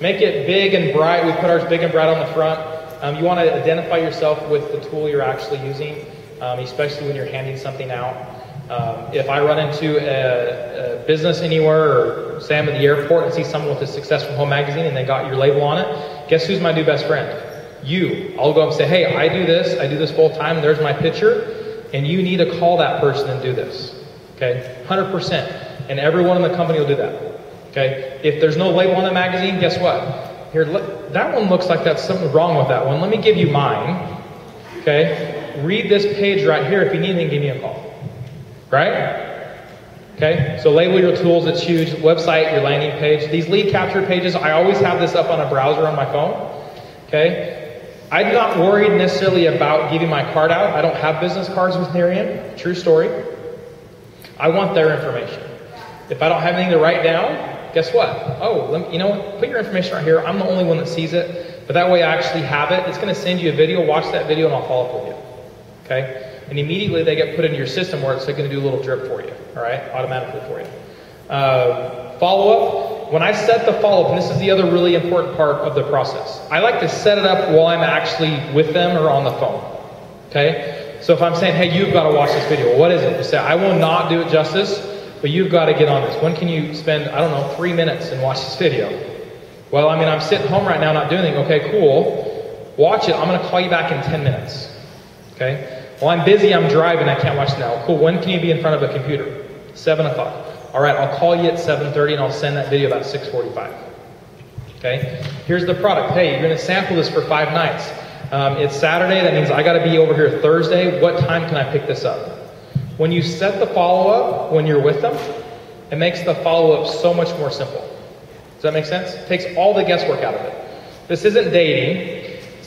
make it big and bright. We put ours big and bright on the front. Um, you want to identify yourself with the tool you're actually using, um, especially when you're handing something out. Um, if I run into a, a, business anywhere, or say I'm at the airport and see someone with a Success From Home magazine and they got your label on it, guess who's my new best friend? You. I'll go up and say, hey, I do this, I do this full time, there's my picture, and you need to call that person and do this. Okay? 100%. And everyone in the company will do that. Okay? If there's no label on the magazine, guess what? Here, look, that one looks like that's something wrong with that one. Let me give you mine. Okay? Read this page right here. If you need anything, give me a call. Right? Okay? So label your tools, it's huge. Website, your landing page. These lead capture pages, I always have this up on a browser on my phone. Okay? I'm not worried necessarily about giving my card out. I don't have business cards with Nerium. True story. I want their information. If I don't have anything to write down, guess what? Oh, me, you know what? Put your information right here. I'm the only one that sees it. But that way I actually have it. It's going to send you a video. Watch that video and I'll follow up with you. Okay? And immediately they get put into your system where it's going to do a little drip for you. All right? Automatically for you. Uh, follow up. When I set the follow up, and this is the other really important part of the process, I like to set it up while I'm actually with them or on the phone. Okay? So if I'm saying, hey, you've got to watch this video, what is it? You say, I will not do it justice, but you've got to get on this. When can you spend, I don't know, three minutes and watch this video? Well, I mean, I'm sitting home right now not doing anything. Okay, cool. Watch it. I'm going to call you back in 10 minutes. Okay? Well, I'm busy. I'm driving. I can't watch now. Cool. When can you be in front of a computer? 7 o'clock. All right, I'll call you at 7.30 and I'll send that video about 6.45. Okay? Here's the product. Hey, you're to sample this for five nights. Um, it's Saturday. That means I got to be over here Thursday. What time can I pick this up? When you set the follow-up when you're with them, it makes the follow-up so much more simple. Does that make sense? It takes all the guesswork out of it. This isn't dating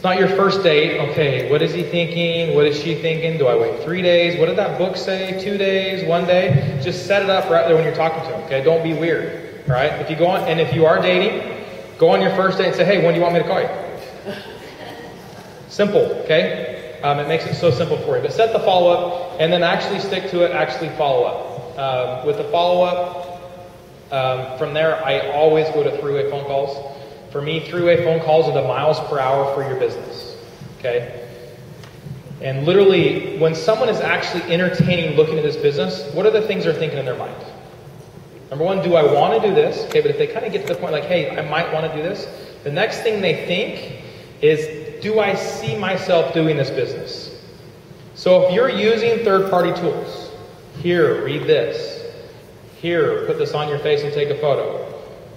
not your first date. Okay, what is he thinking? What is she thinking? Do I wait three days? What did that book say? Two days? One day? Just set it up right there when you're talking to him. Okay, don't be weird. All right. If you go on, and if you are dating, go on your first date and say, "Hey, when do you want me to call you?" Simple. Okay. Um, it makes it so simple for you. But set the follow up, and then actually stick to it. Actually follow up. Um, with the follow up, um, from there, I always go to three-way phone calls. For me, three-way phone calls are the miles per hour for your business. Okay? And literally, when someone is actually entertaining looking at this business, what are the things they're thinking in their mind? Number one, do I want to do this? Okay, but if they kind of get to the point like, hey, I might want to do this, the next thing they think is, do I see myself doing this business? So if you're using third party tools, here, read this. Here, put this on your face and take a photo.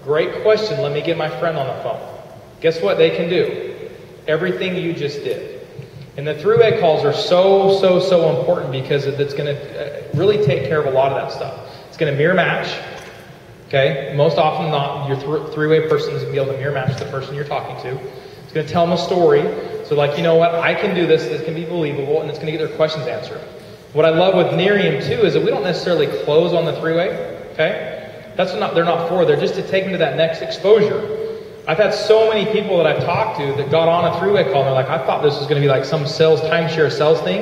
Great question. Let me get my friend on the phone. Guess what they can do? Everything you just did. And the three-way calls are so, so, so important because it's going to uh, really take care of a lot of that stuff. It's going to mirror match. Okay? Most often not, your th- three-way person is going to be able to mirror match the person you're talking to. It's going to tell them a story. So like, you know what? I can do this. This can be believable. And it's going to get their questions answered. What I love with Nerium too is that we don't necessarily close on the three-way. Okay? That's not they're not for. They're just to take them to that next exposure. I've had so many people that I've talked to that got on a three-way call and they're like, I thought this was going to be like some sales timeshare sales thing,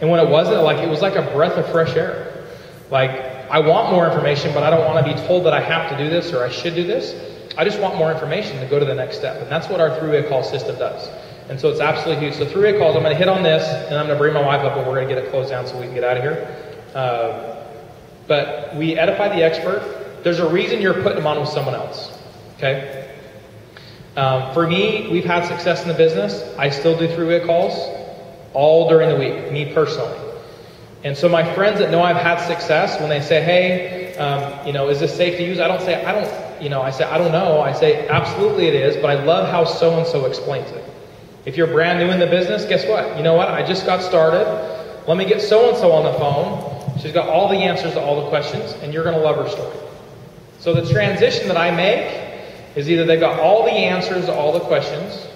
and when it wasn't, like it was like a breath of fresh air. Like I want more information, but I don't want to be told that I have to do this or I should do this. I just want more information to go to the next step, and that's what our three-way call system does. And so it's absolutely huge. So three-way calls, I'm going to hit on this, and I'm going to bring my wife up, and we're going to get it closed down so we can get out of here. Uh, but we edify the expert. There's a reason you're putting them on with someone else. Okay? Um, for me, we've had success in the business. I still do three-way calls all during the week, me personally. And so my friends that know I've had success, when they say, hey, um, you know, is this safe to use? I don't say, I don't, you know, I say, I don't know. I say, absolutely it is, but I love how so-and-so explains it. If you're brand new in the business, guess what? You know what? I just got started. Let me get so-and-so on the phone. She's got all the answers to all the questions, and you're going to love her story. So the transition that I make is either they've got all the answers to all the questions,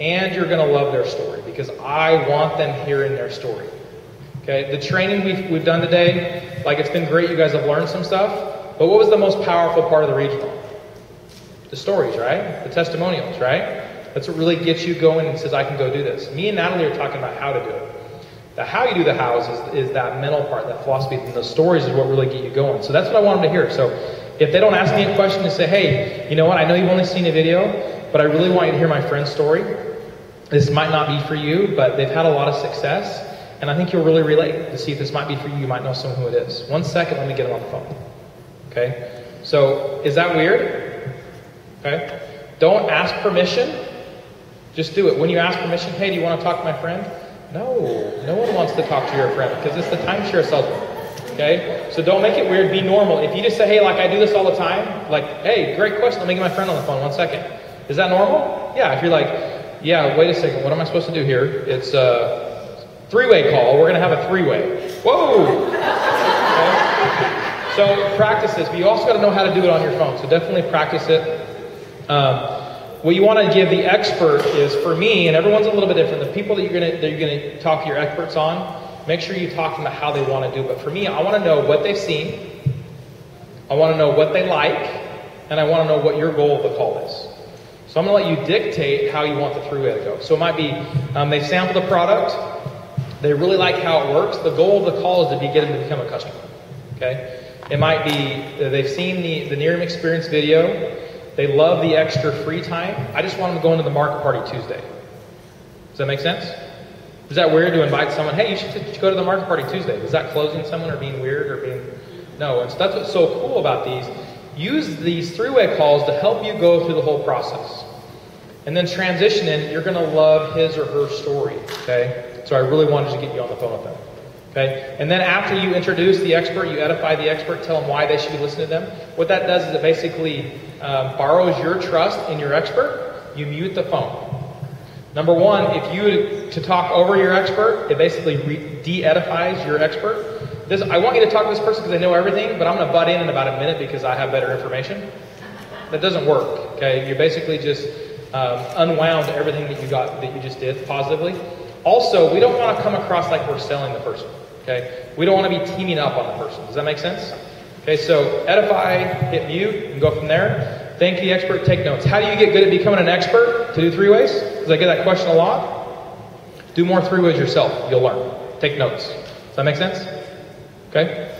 and you're going to love their story because I want them hearing their story. Okay, the training we've, we've done today, like it's been great. You guys have learned some stuff. But what was the most powerful part of the regional? The stories, right? The testimonials, right? That's what really gets you going and says, I can go do this. Me and Natalie are talking about how to do it. The how you do the hows is, is that mental part, that philosophy, and the stories is what really get you going. So that's what I want them to hear. So if they don't ask me a question and say, hey, you know what, I know you've only seen a video, but I really want you to hear my friend's story. This might not be for you, but they've had a lot of success, and I think you'll really relate to see if this might be for you. You might know someone who it is. One second, let me get them on the phone. Okay? So is that weird? Okay? Don't ask permission. Just do it. When you ask permission, hey, do you want to talk to my friend? No, no one wants to talk to your friend because it's the timeshare salesman. Okay? So don't make it weird. Be normal. If you just say, hey, like I do this all the time, like, hey, great question. Let me get my friend on the phone. One second. Is that normal? Yeah. If you're like, yeah, wait a second. What am I supposed to do here? It's a three-way call. We're going to have a three-way. Whoa. Okay? So practice this, but you also got to know how to do it on your phone. So definitely practice it. Um, what you want to give the expert is for me, and everyone's a little bit different. The people that you're gonna that you're gonna talk to your experts on, make sure you talk to them how they want to do it. But for me, I want to know what they've seen. I want to know what they like, and I want to know what your goal of the call is. So I'm going to let you dictate how you want the three-way to go. So it might be um, they sample the product, they really like how it works. The goal of the call is to be, get them to become a customer. Okay. It might be they've seen the the Nerium experience video. They love the extra free time. I just want them to go into the market party Tuesday. Does that make sense? Is that weird to invite someone? Hey, you should go to the market party Tuesday. Is that closing someone or being weird or being no? And so that's what's so cool about these. Use these three-way calls to help you go through the whole process. And then transition in, you're going to love his or her story. Okay? So I really wanted to get you on the phone with them. Okay? And then after you introduce the expert, you edify the expert, tell them why they should be listening to them. What that does is it basically um, borrows your trust in your expert. You mute the phone. Number one, if you to talk over your expert, it basically re- de-edifies your expert. This, I want you to talk to this person because they know everything, but I'm going to butt in in about a minute because I have better information. That doesn't work. Okay, you basically just um, unwound everything that you got that you just did positively. Also, we don't want to come across like we're selling the person. Okay, we don't want to be teaming up on the person. Does that make sense? Okay, so edify, hit mute, and go from there. Thank the expert, take notes. How do you get good at becoming an expert to do three ways? Because I get that question a lot. Do more three ways yourself. You'll learn. Take notes. Does that make sense? Okay?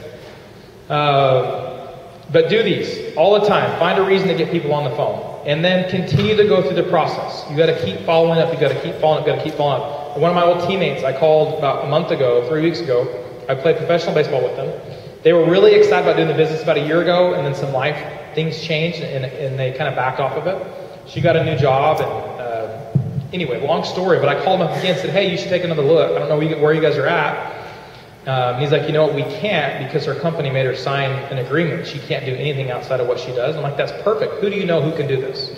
Uh, but do these all the time. Find a reason to get people on the phone. And then continue to go through the process. You got to keep following up. You got to keep following up. You got to keep following up. One of my old teammates I called about a month ago, three weeks ago. I played professional baseball with them. They were really excited about doing the business about a year ago, and then some life things changed, and, and they kind of backed off of it. She got a new job, and uh, anyway, long story. But I called him up again and said, "Hey, you should take another look. I don't know where you guys are at." Um, he's like, "You know what? We can't because her company made her sign an agreement. She can't do anything outside of what she does." I'm like, "That's perfect. Who do you know who can do this?"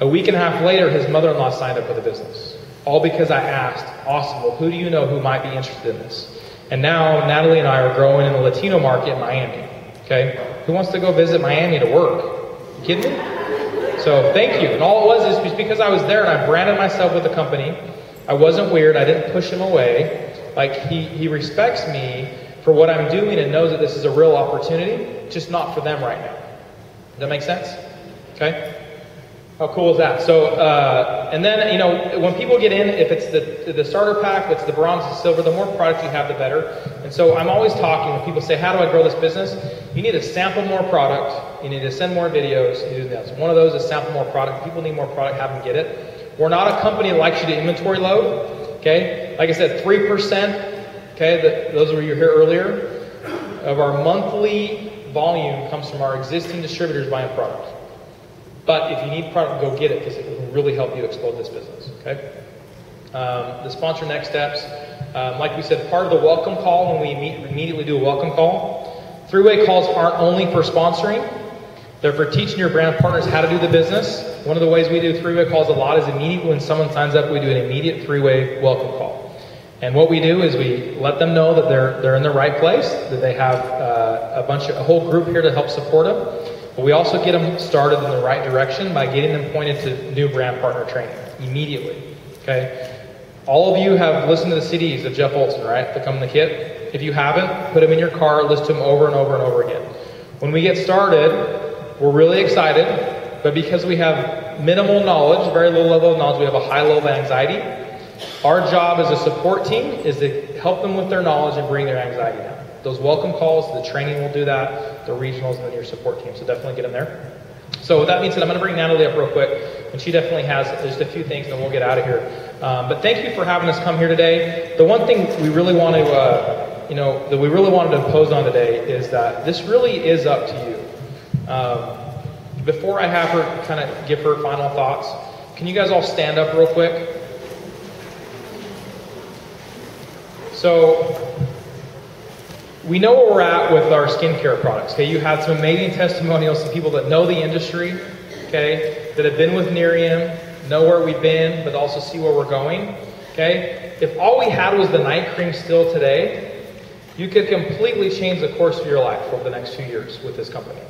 A week and a half later, his mother-in-law signed up for the business, all because I asked, "Awesome. Well, who do you know who might be interested in this?" And now Natalie and I are growing in the Latino market in Miami. Okay? Who wants to go visit Miami to work? You kidding me? So thank you. And all it was is because I was there and I branded myself with the company. I wasn't weird. I didn't push him away. Like he, he respects me for what I'm doing and knows that this is a real opportunity, just not for them right now. Does that make sense? Okay? How cool is that? So, uh, and then, you know, when people get in, if it's the, the starter pack, if it's the bronze, the silver, the more products you have, the better. And so I'm always talking when people say, how do I grow this business? You need to sample more product. You need to send more videos. You do this. One of those is sample more product. People need more product, have them get it. We're not a company that likes you to inventory load. Okay? Like I said, 3%, okay, the, those were you here earlier, of our monthly volume comes from our existing distributors buying product. But if you need product, go get it because it will really help you explode this business. Okay. Um, the sponsor next steps, um, like we said, part of the welcome call when we meet, immediately do a welcome call. Three-way calls aren't only for sponsoring; they're for teaching your brand partners how to do the business. One of the ways we do three-way calls a lot is immediately when someone signs up, we do an immediate three-way welcome call. And what we do is we let them know that they're they're in the right place, that they have uh, a bunch of a whole group here to help support them. But we also get them started in the right direction by getting them pointed to new brand partner training immediately. Okay? All of you have listened to the CDs of Jeff Olson, right? The Come in the Kit. If you haven't, put them in your car, listen to them over and over and over again. When we get started, we're really excited, but because we have minimal knowledge, very low level of knowledge, we have a high level of anxiety. Our job as a support team is to help them with their knowledge and bring their anxiety down. Those welcome calls, the training will do that, the regionals, and then your support team. So definitely get them there. So with that being said, I'm going to bring Natalie up real quick, and she definitely has just a few things, and we'll get out of here. Um, but thank you for having us come here today. The one thing we really want to, uh, you know, that we really wanted to impose on today is that this really is up to you. Um, before I have her kind of give her final thoughts, can you guys all stand up real quick? So, we know where we're at with our skincare products. Okay, you had some amazing testimonials, some people that know the industry, okay, that have been with Nerium, know where we've been, but also see where we're going. Okay, if all we had was the night cream still today, you could completely change the course of your life over the next few years with this company.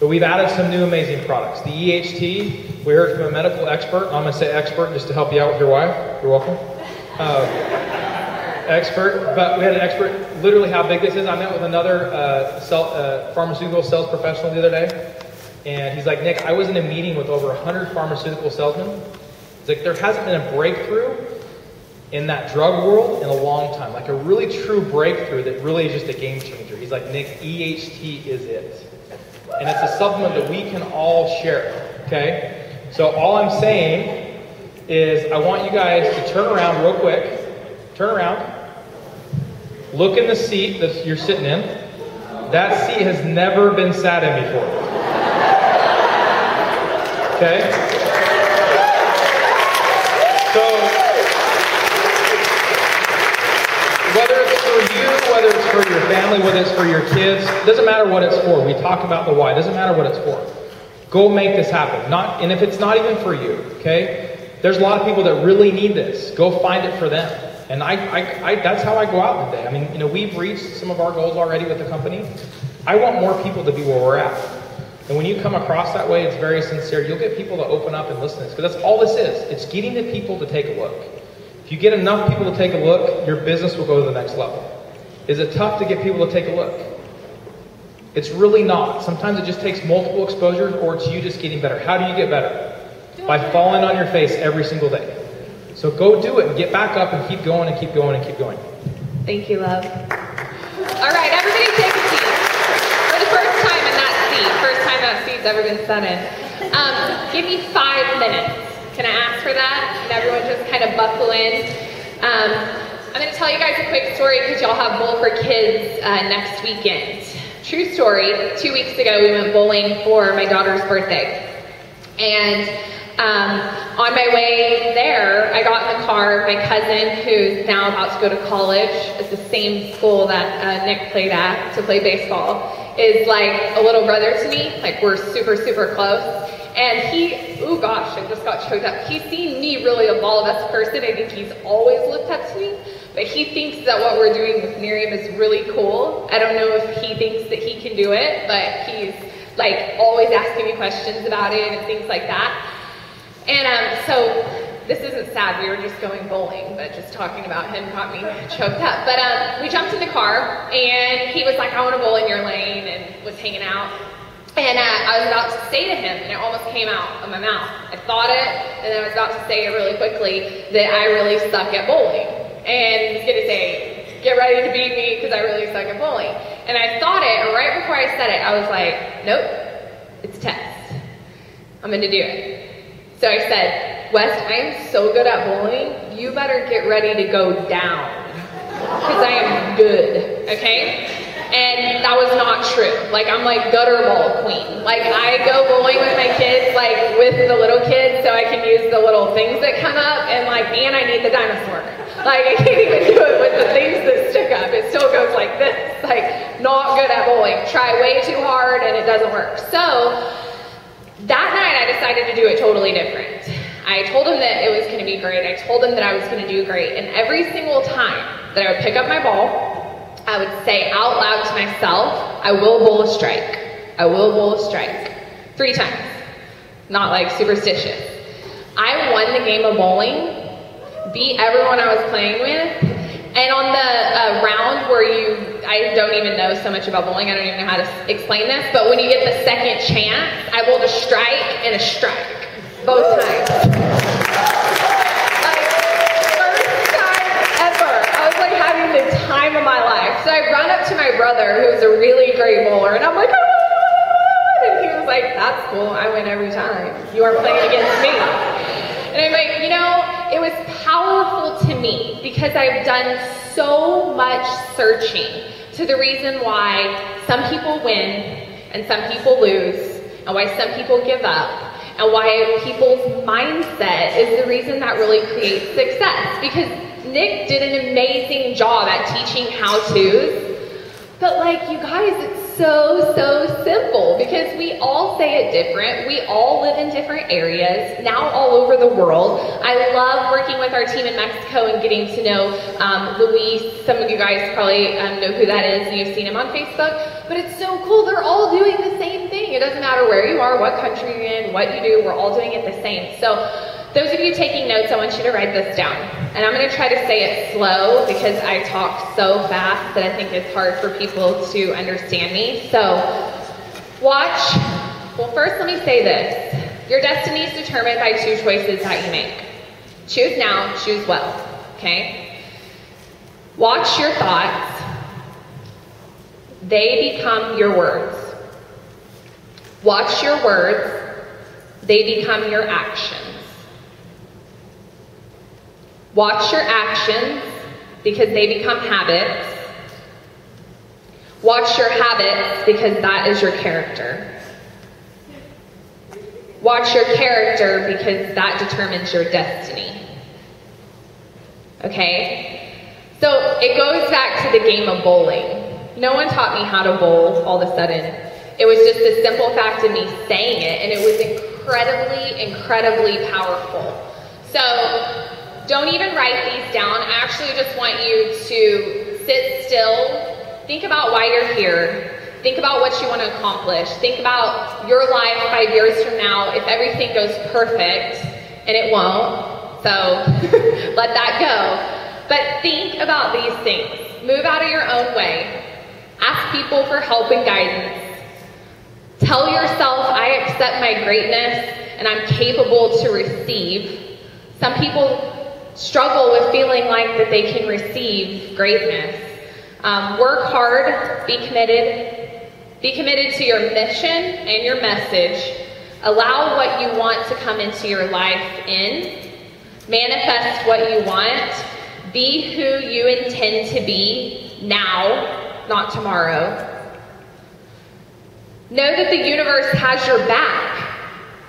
But we've added some new amazing products. The EHT, we heard from a medical expert. I'm going to say expert just to help you out with your wife. You're welcome. Uh, expert, but we had an expert literally how big this is. I met with another uh, sell, uh, pharmaceutical sales professional the other day, and he's like, Nick, I was in a meeting with over 100 pharmaceutical salesmen. He's like, there hasn't been a breakthrough in that drug world in a long time, like a really true breakthrough that really is just a game changer. He's like, Nick, EHT is it and it's a supplement that we can all share. Okay? So all I'm saying is I want you guys to turn around real quick. Turn around. Look in the seat that you're sitting in. That seat has never been sat in before. Okay? So whether it's for you, whether it's for your family, whether it's for your kids, doesn't matter what it's for. We talk about the why. Doesn't matter what it's for. Go make this happen. Not, and if it's not even for you, okay? There's a lot of people that really need this. Go find it for them. And I, I, I, that's how I go out today. I mean, you know, we've reached some of our goals already with the company. I want more people to be where we're at. And when you come across that way, it's very sincere. You'll get people to open up and listen because that's all this is. It's getting the people to take a look. If you get enough people to take a look, your business will go to the next level. Is it tough to get people to take a look? It's really not. Sometimes it just takes multiple exposures or it's you just getting better. How do you get better? By falling on your face every single day. So go do it and get back up and keep going and keep going and keep going. Thank you, love. All right, everybody take a seat. For the first time in that seat, first time that seat's ever been sat in. Um, give me five minutes. Can I ask for that? And everyone just kind of buckle in. Um, I'm going to tell you guys a quick story because y'all have Bowl for Kids uh, next weekend. True story. Two weeks ago, we went bowling for my daughter's birthday. And um, on my way there, I got in the car. My cousin, who's now about to go to college at the same school that uh, Nick played at to play baseball, is like a little brother to me. Like, we're super, super close. And he, oh gosh, I just got choked up. He's seen me really evolve as a person. I think he's always looked up to me. But he thinks that what we're doing with Nerium is really cool. I don't know if he thinks that he can do it, but he's like always asking me questions about it and things like that. And um, so this isn't sad. We were just going bowling, but just talking about him got me choked up. But um, we jumped in the car, and he was like, "I want to bowl in your lane," and was hanging out. And uh, I was about to say to him, and it almost came out of my mouth. I thought it, and then I was about to say it really quickly that I really suck at bowling. And he's to say, get ready to beat me because I really suck at bowling. And I thought it, right before I said it, I was like, nope, it's test. I'm going to do it. So I said, West, I am so good at bowling, you better get ready to go down because I am good, okay? And that was not true. Like I'm like gutter ball queen. Like I go bowling with my kids, like with the little kids, so I can use the little things that come up. And like, man, I need the dinosaur. Like I can't even do it with the things that stick up. It still goes like this. Like not good at bowling. Try way too hard and it doesn't work. So that night I decided to do it totally different. I told him that it was going to be great. I told him that I was going to do great. And every single time that I would pick up my ball, I would say out loud to myself, I will bowl a strike. I will bowl a strike. Three times. Not like superstitious. I won the game of bowling, beat everyone I was playing with, and on the uh, round where you, I don't even know so much about bowling, I don't even know how to explain this, but when you get the second chance, I bowled a strike and a strike. Both times. Like, first brother, who's a really great bowler, and I'm like, oh, and he was like, that's cool. I win every time. You aren't playing against me. And I'm like, you know, it was powerful to me because I've done so much searching to the reason why some people win and some people lose, and why some people give up, and why people's mindset is the reason that really creates success. Because Nick did an amazing job at teaching how to's. But like you guys, it's so, so simple because we all say it different. We all live in different areas, now all over the world. I love working with our team in Mexico and getting to know um, Luis. Some of you guys probably um, know who that is and you've seen him on Facebook. But it's so cool. They're all doing the same thing. It doesn't matter where you are, what country you're in, what you do, we're all doing it the same. So those of you taking notes, I want you to write this down. And I'm going to try to say it slow because I talk so fast that I think it's hard for people to understand me. So, watch. Well, first, let me say this your destiny is determined by two choices that you make. Choose now, choose well. Okay? Watch your thoughts, they become your words. Watch your words, they become your actions. Watch your actions because they become habits. Watch your habits because that is your character. Watch your character because that determines your destiny. Okay? So it goes back to the game of bowling. No one taught me how to bowl all of a sudden. It was just the simple fact of me saying it, and it was incredibly, incredibly powerful. So don't even write these down. I actually just want you to sit still, think about why you're here, think about what you want to accomplish, think about your life five years from now if everything goes perfect, and it won't, so let that go. But think about these things. Move out of your own way. Ask people for help and guidance. Tell yourself, I accept my greatness and I'm capable to receive. Some people struggle with feeling like that they can receive greatness. Um, work hard, be committed, be committed to your mission and your message. Allow what you want to come into your life in. Manifest what you want. Be who you intend to be now, not tomorrow. Know that the universe has your back.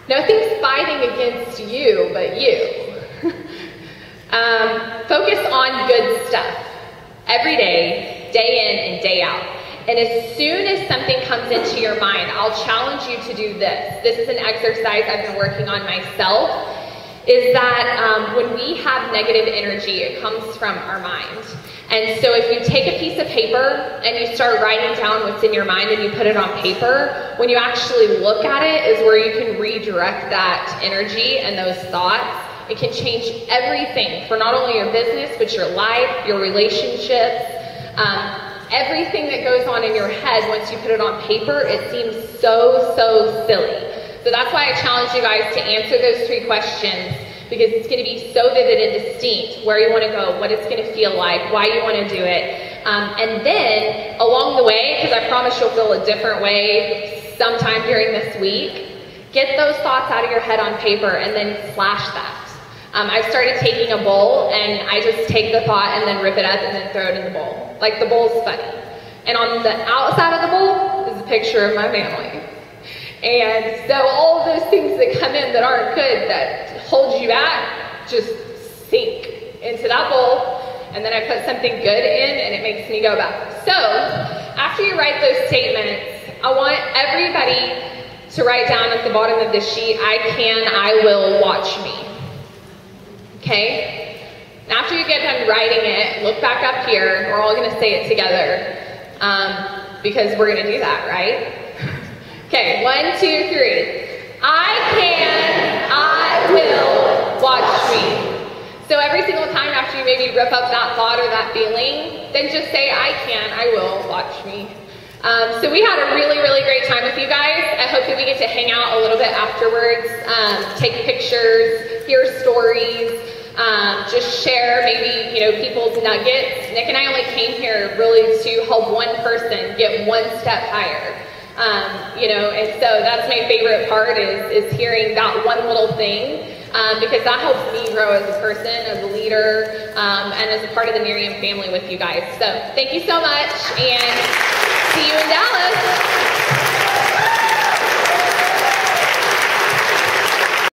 Nothing's fighting against you but you. Um, focus on good stuff every day, day in and day out. And as soon as something comes into your mind, I'll challenge you to do this. This is an exercise I've been working on myself. Is that um, when we have negative energy, it comes from our mind. And so if you take a piece of paper and you start writing down what's in your mind and you put it on paper, when you actually look at it is where you can redirect that energy and those thoughts it can change everything for not only your business, but your life, your relationships, um, everything that goes on in your head once you put it on paper. It seems so, so silly. So that's why I challenge you guys to answer those three questions because it's going to be so vivid and distinct where you want to go, what it's going to feel like, why you want to do it. Um, and then along the way, because I promise you'll feel a different way sometime during this week, get those thoughts out of your head on paper and then flash that. Um, I started taking a bowl and I just take the thought and then rip it up and then throw it in the bowl. Like the bowl's funny. And on the outside of the bowl is a picture of my family. And so all those things that come in that aren't good, that hold you back, just sink into that bowl. And then I put something good in and it makes me go back. So after you write those statements, I want everybody to write down at the bottom of the sheet, I can, I will, watch me. Okay? after you get done writing it, look back up here. We're all going to say it together um, because we're going to do that, right? okay, one, two, three. I can, I will, watch me. So every single time after you maybe rip up that thought or that feeling, then just say, I can, I will, watch me. Um, so we had a really, really great time with you guys. I hope that we get to hang out a little bit afterwards, um, take pictures, hear stories, um, just share maybe, you know, people's nuggets. Nick and I only came here really to help one person get one step higher. Um, you know, and so that's my favorite part is, is hearing that one little thing um, because that helps me grow as a person, as a leader, um, and as a part of the Nerium family with you guys. So thank you so much, and see you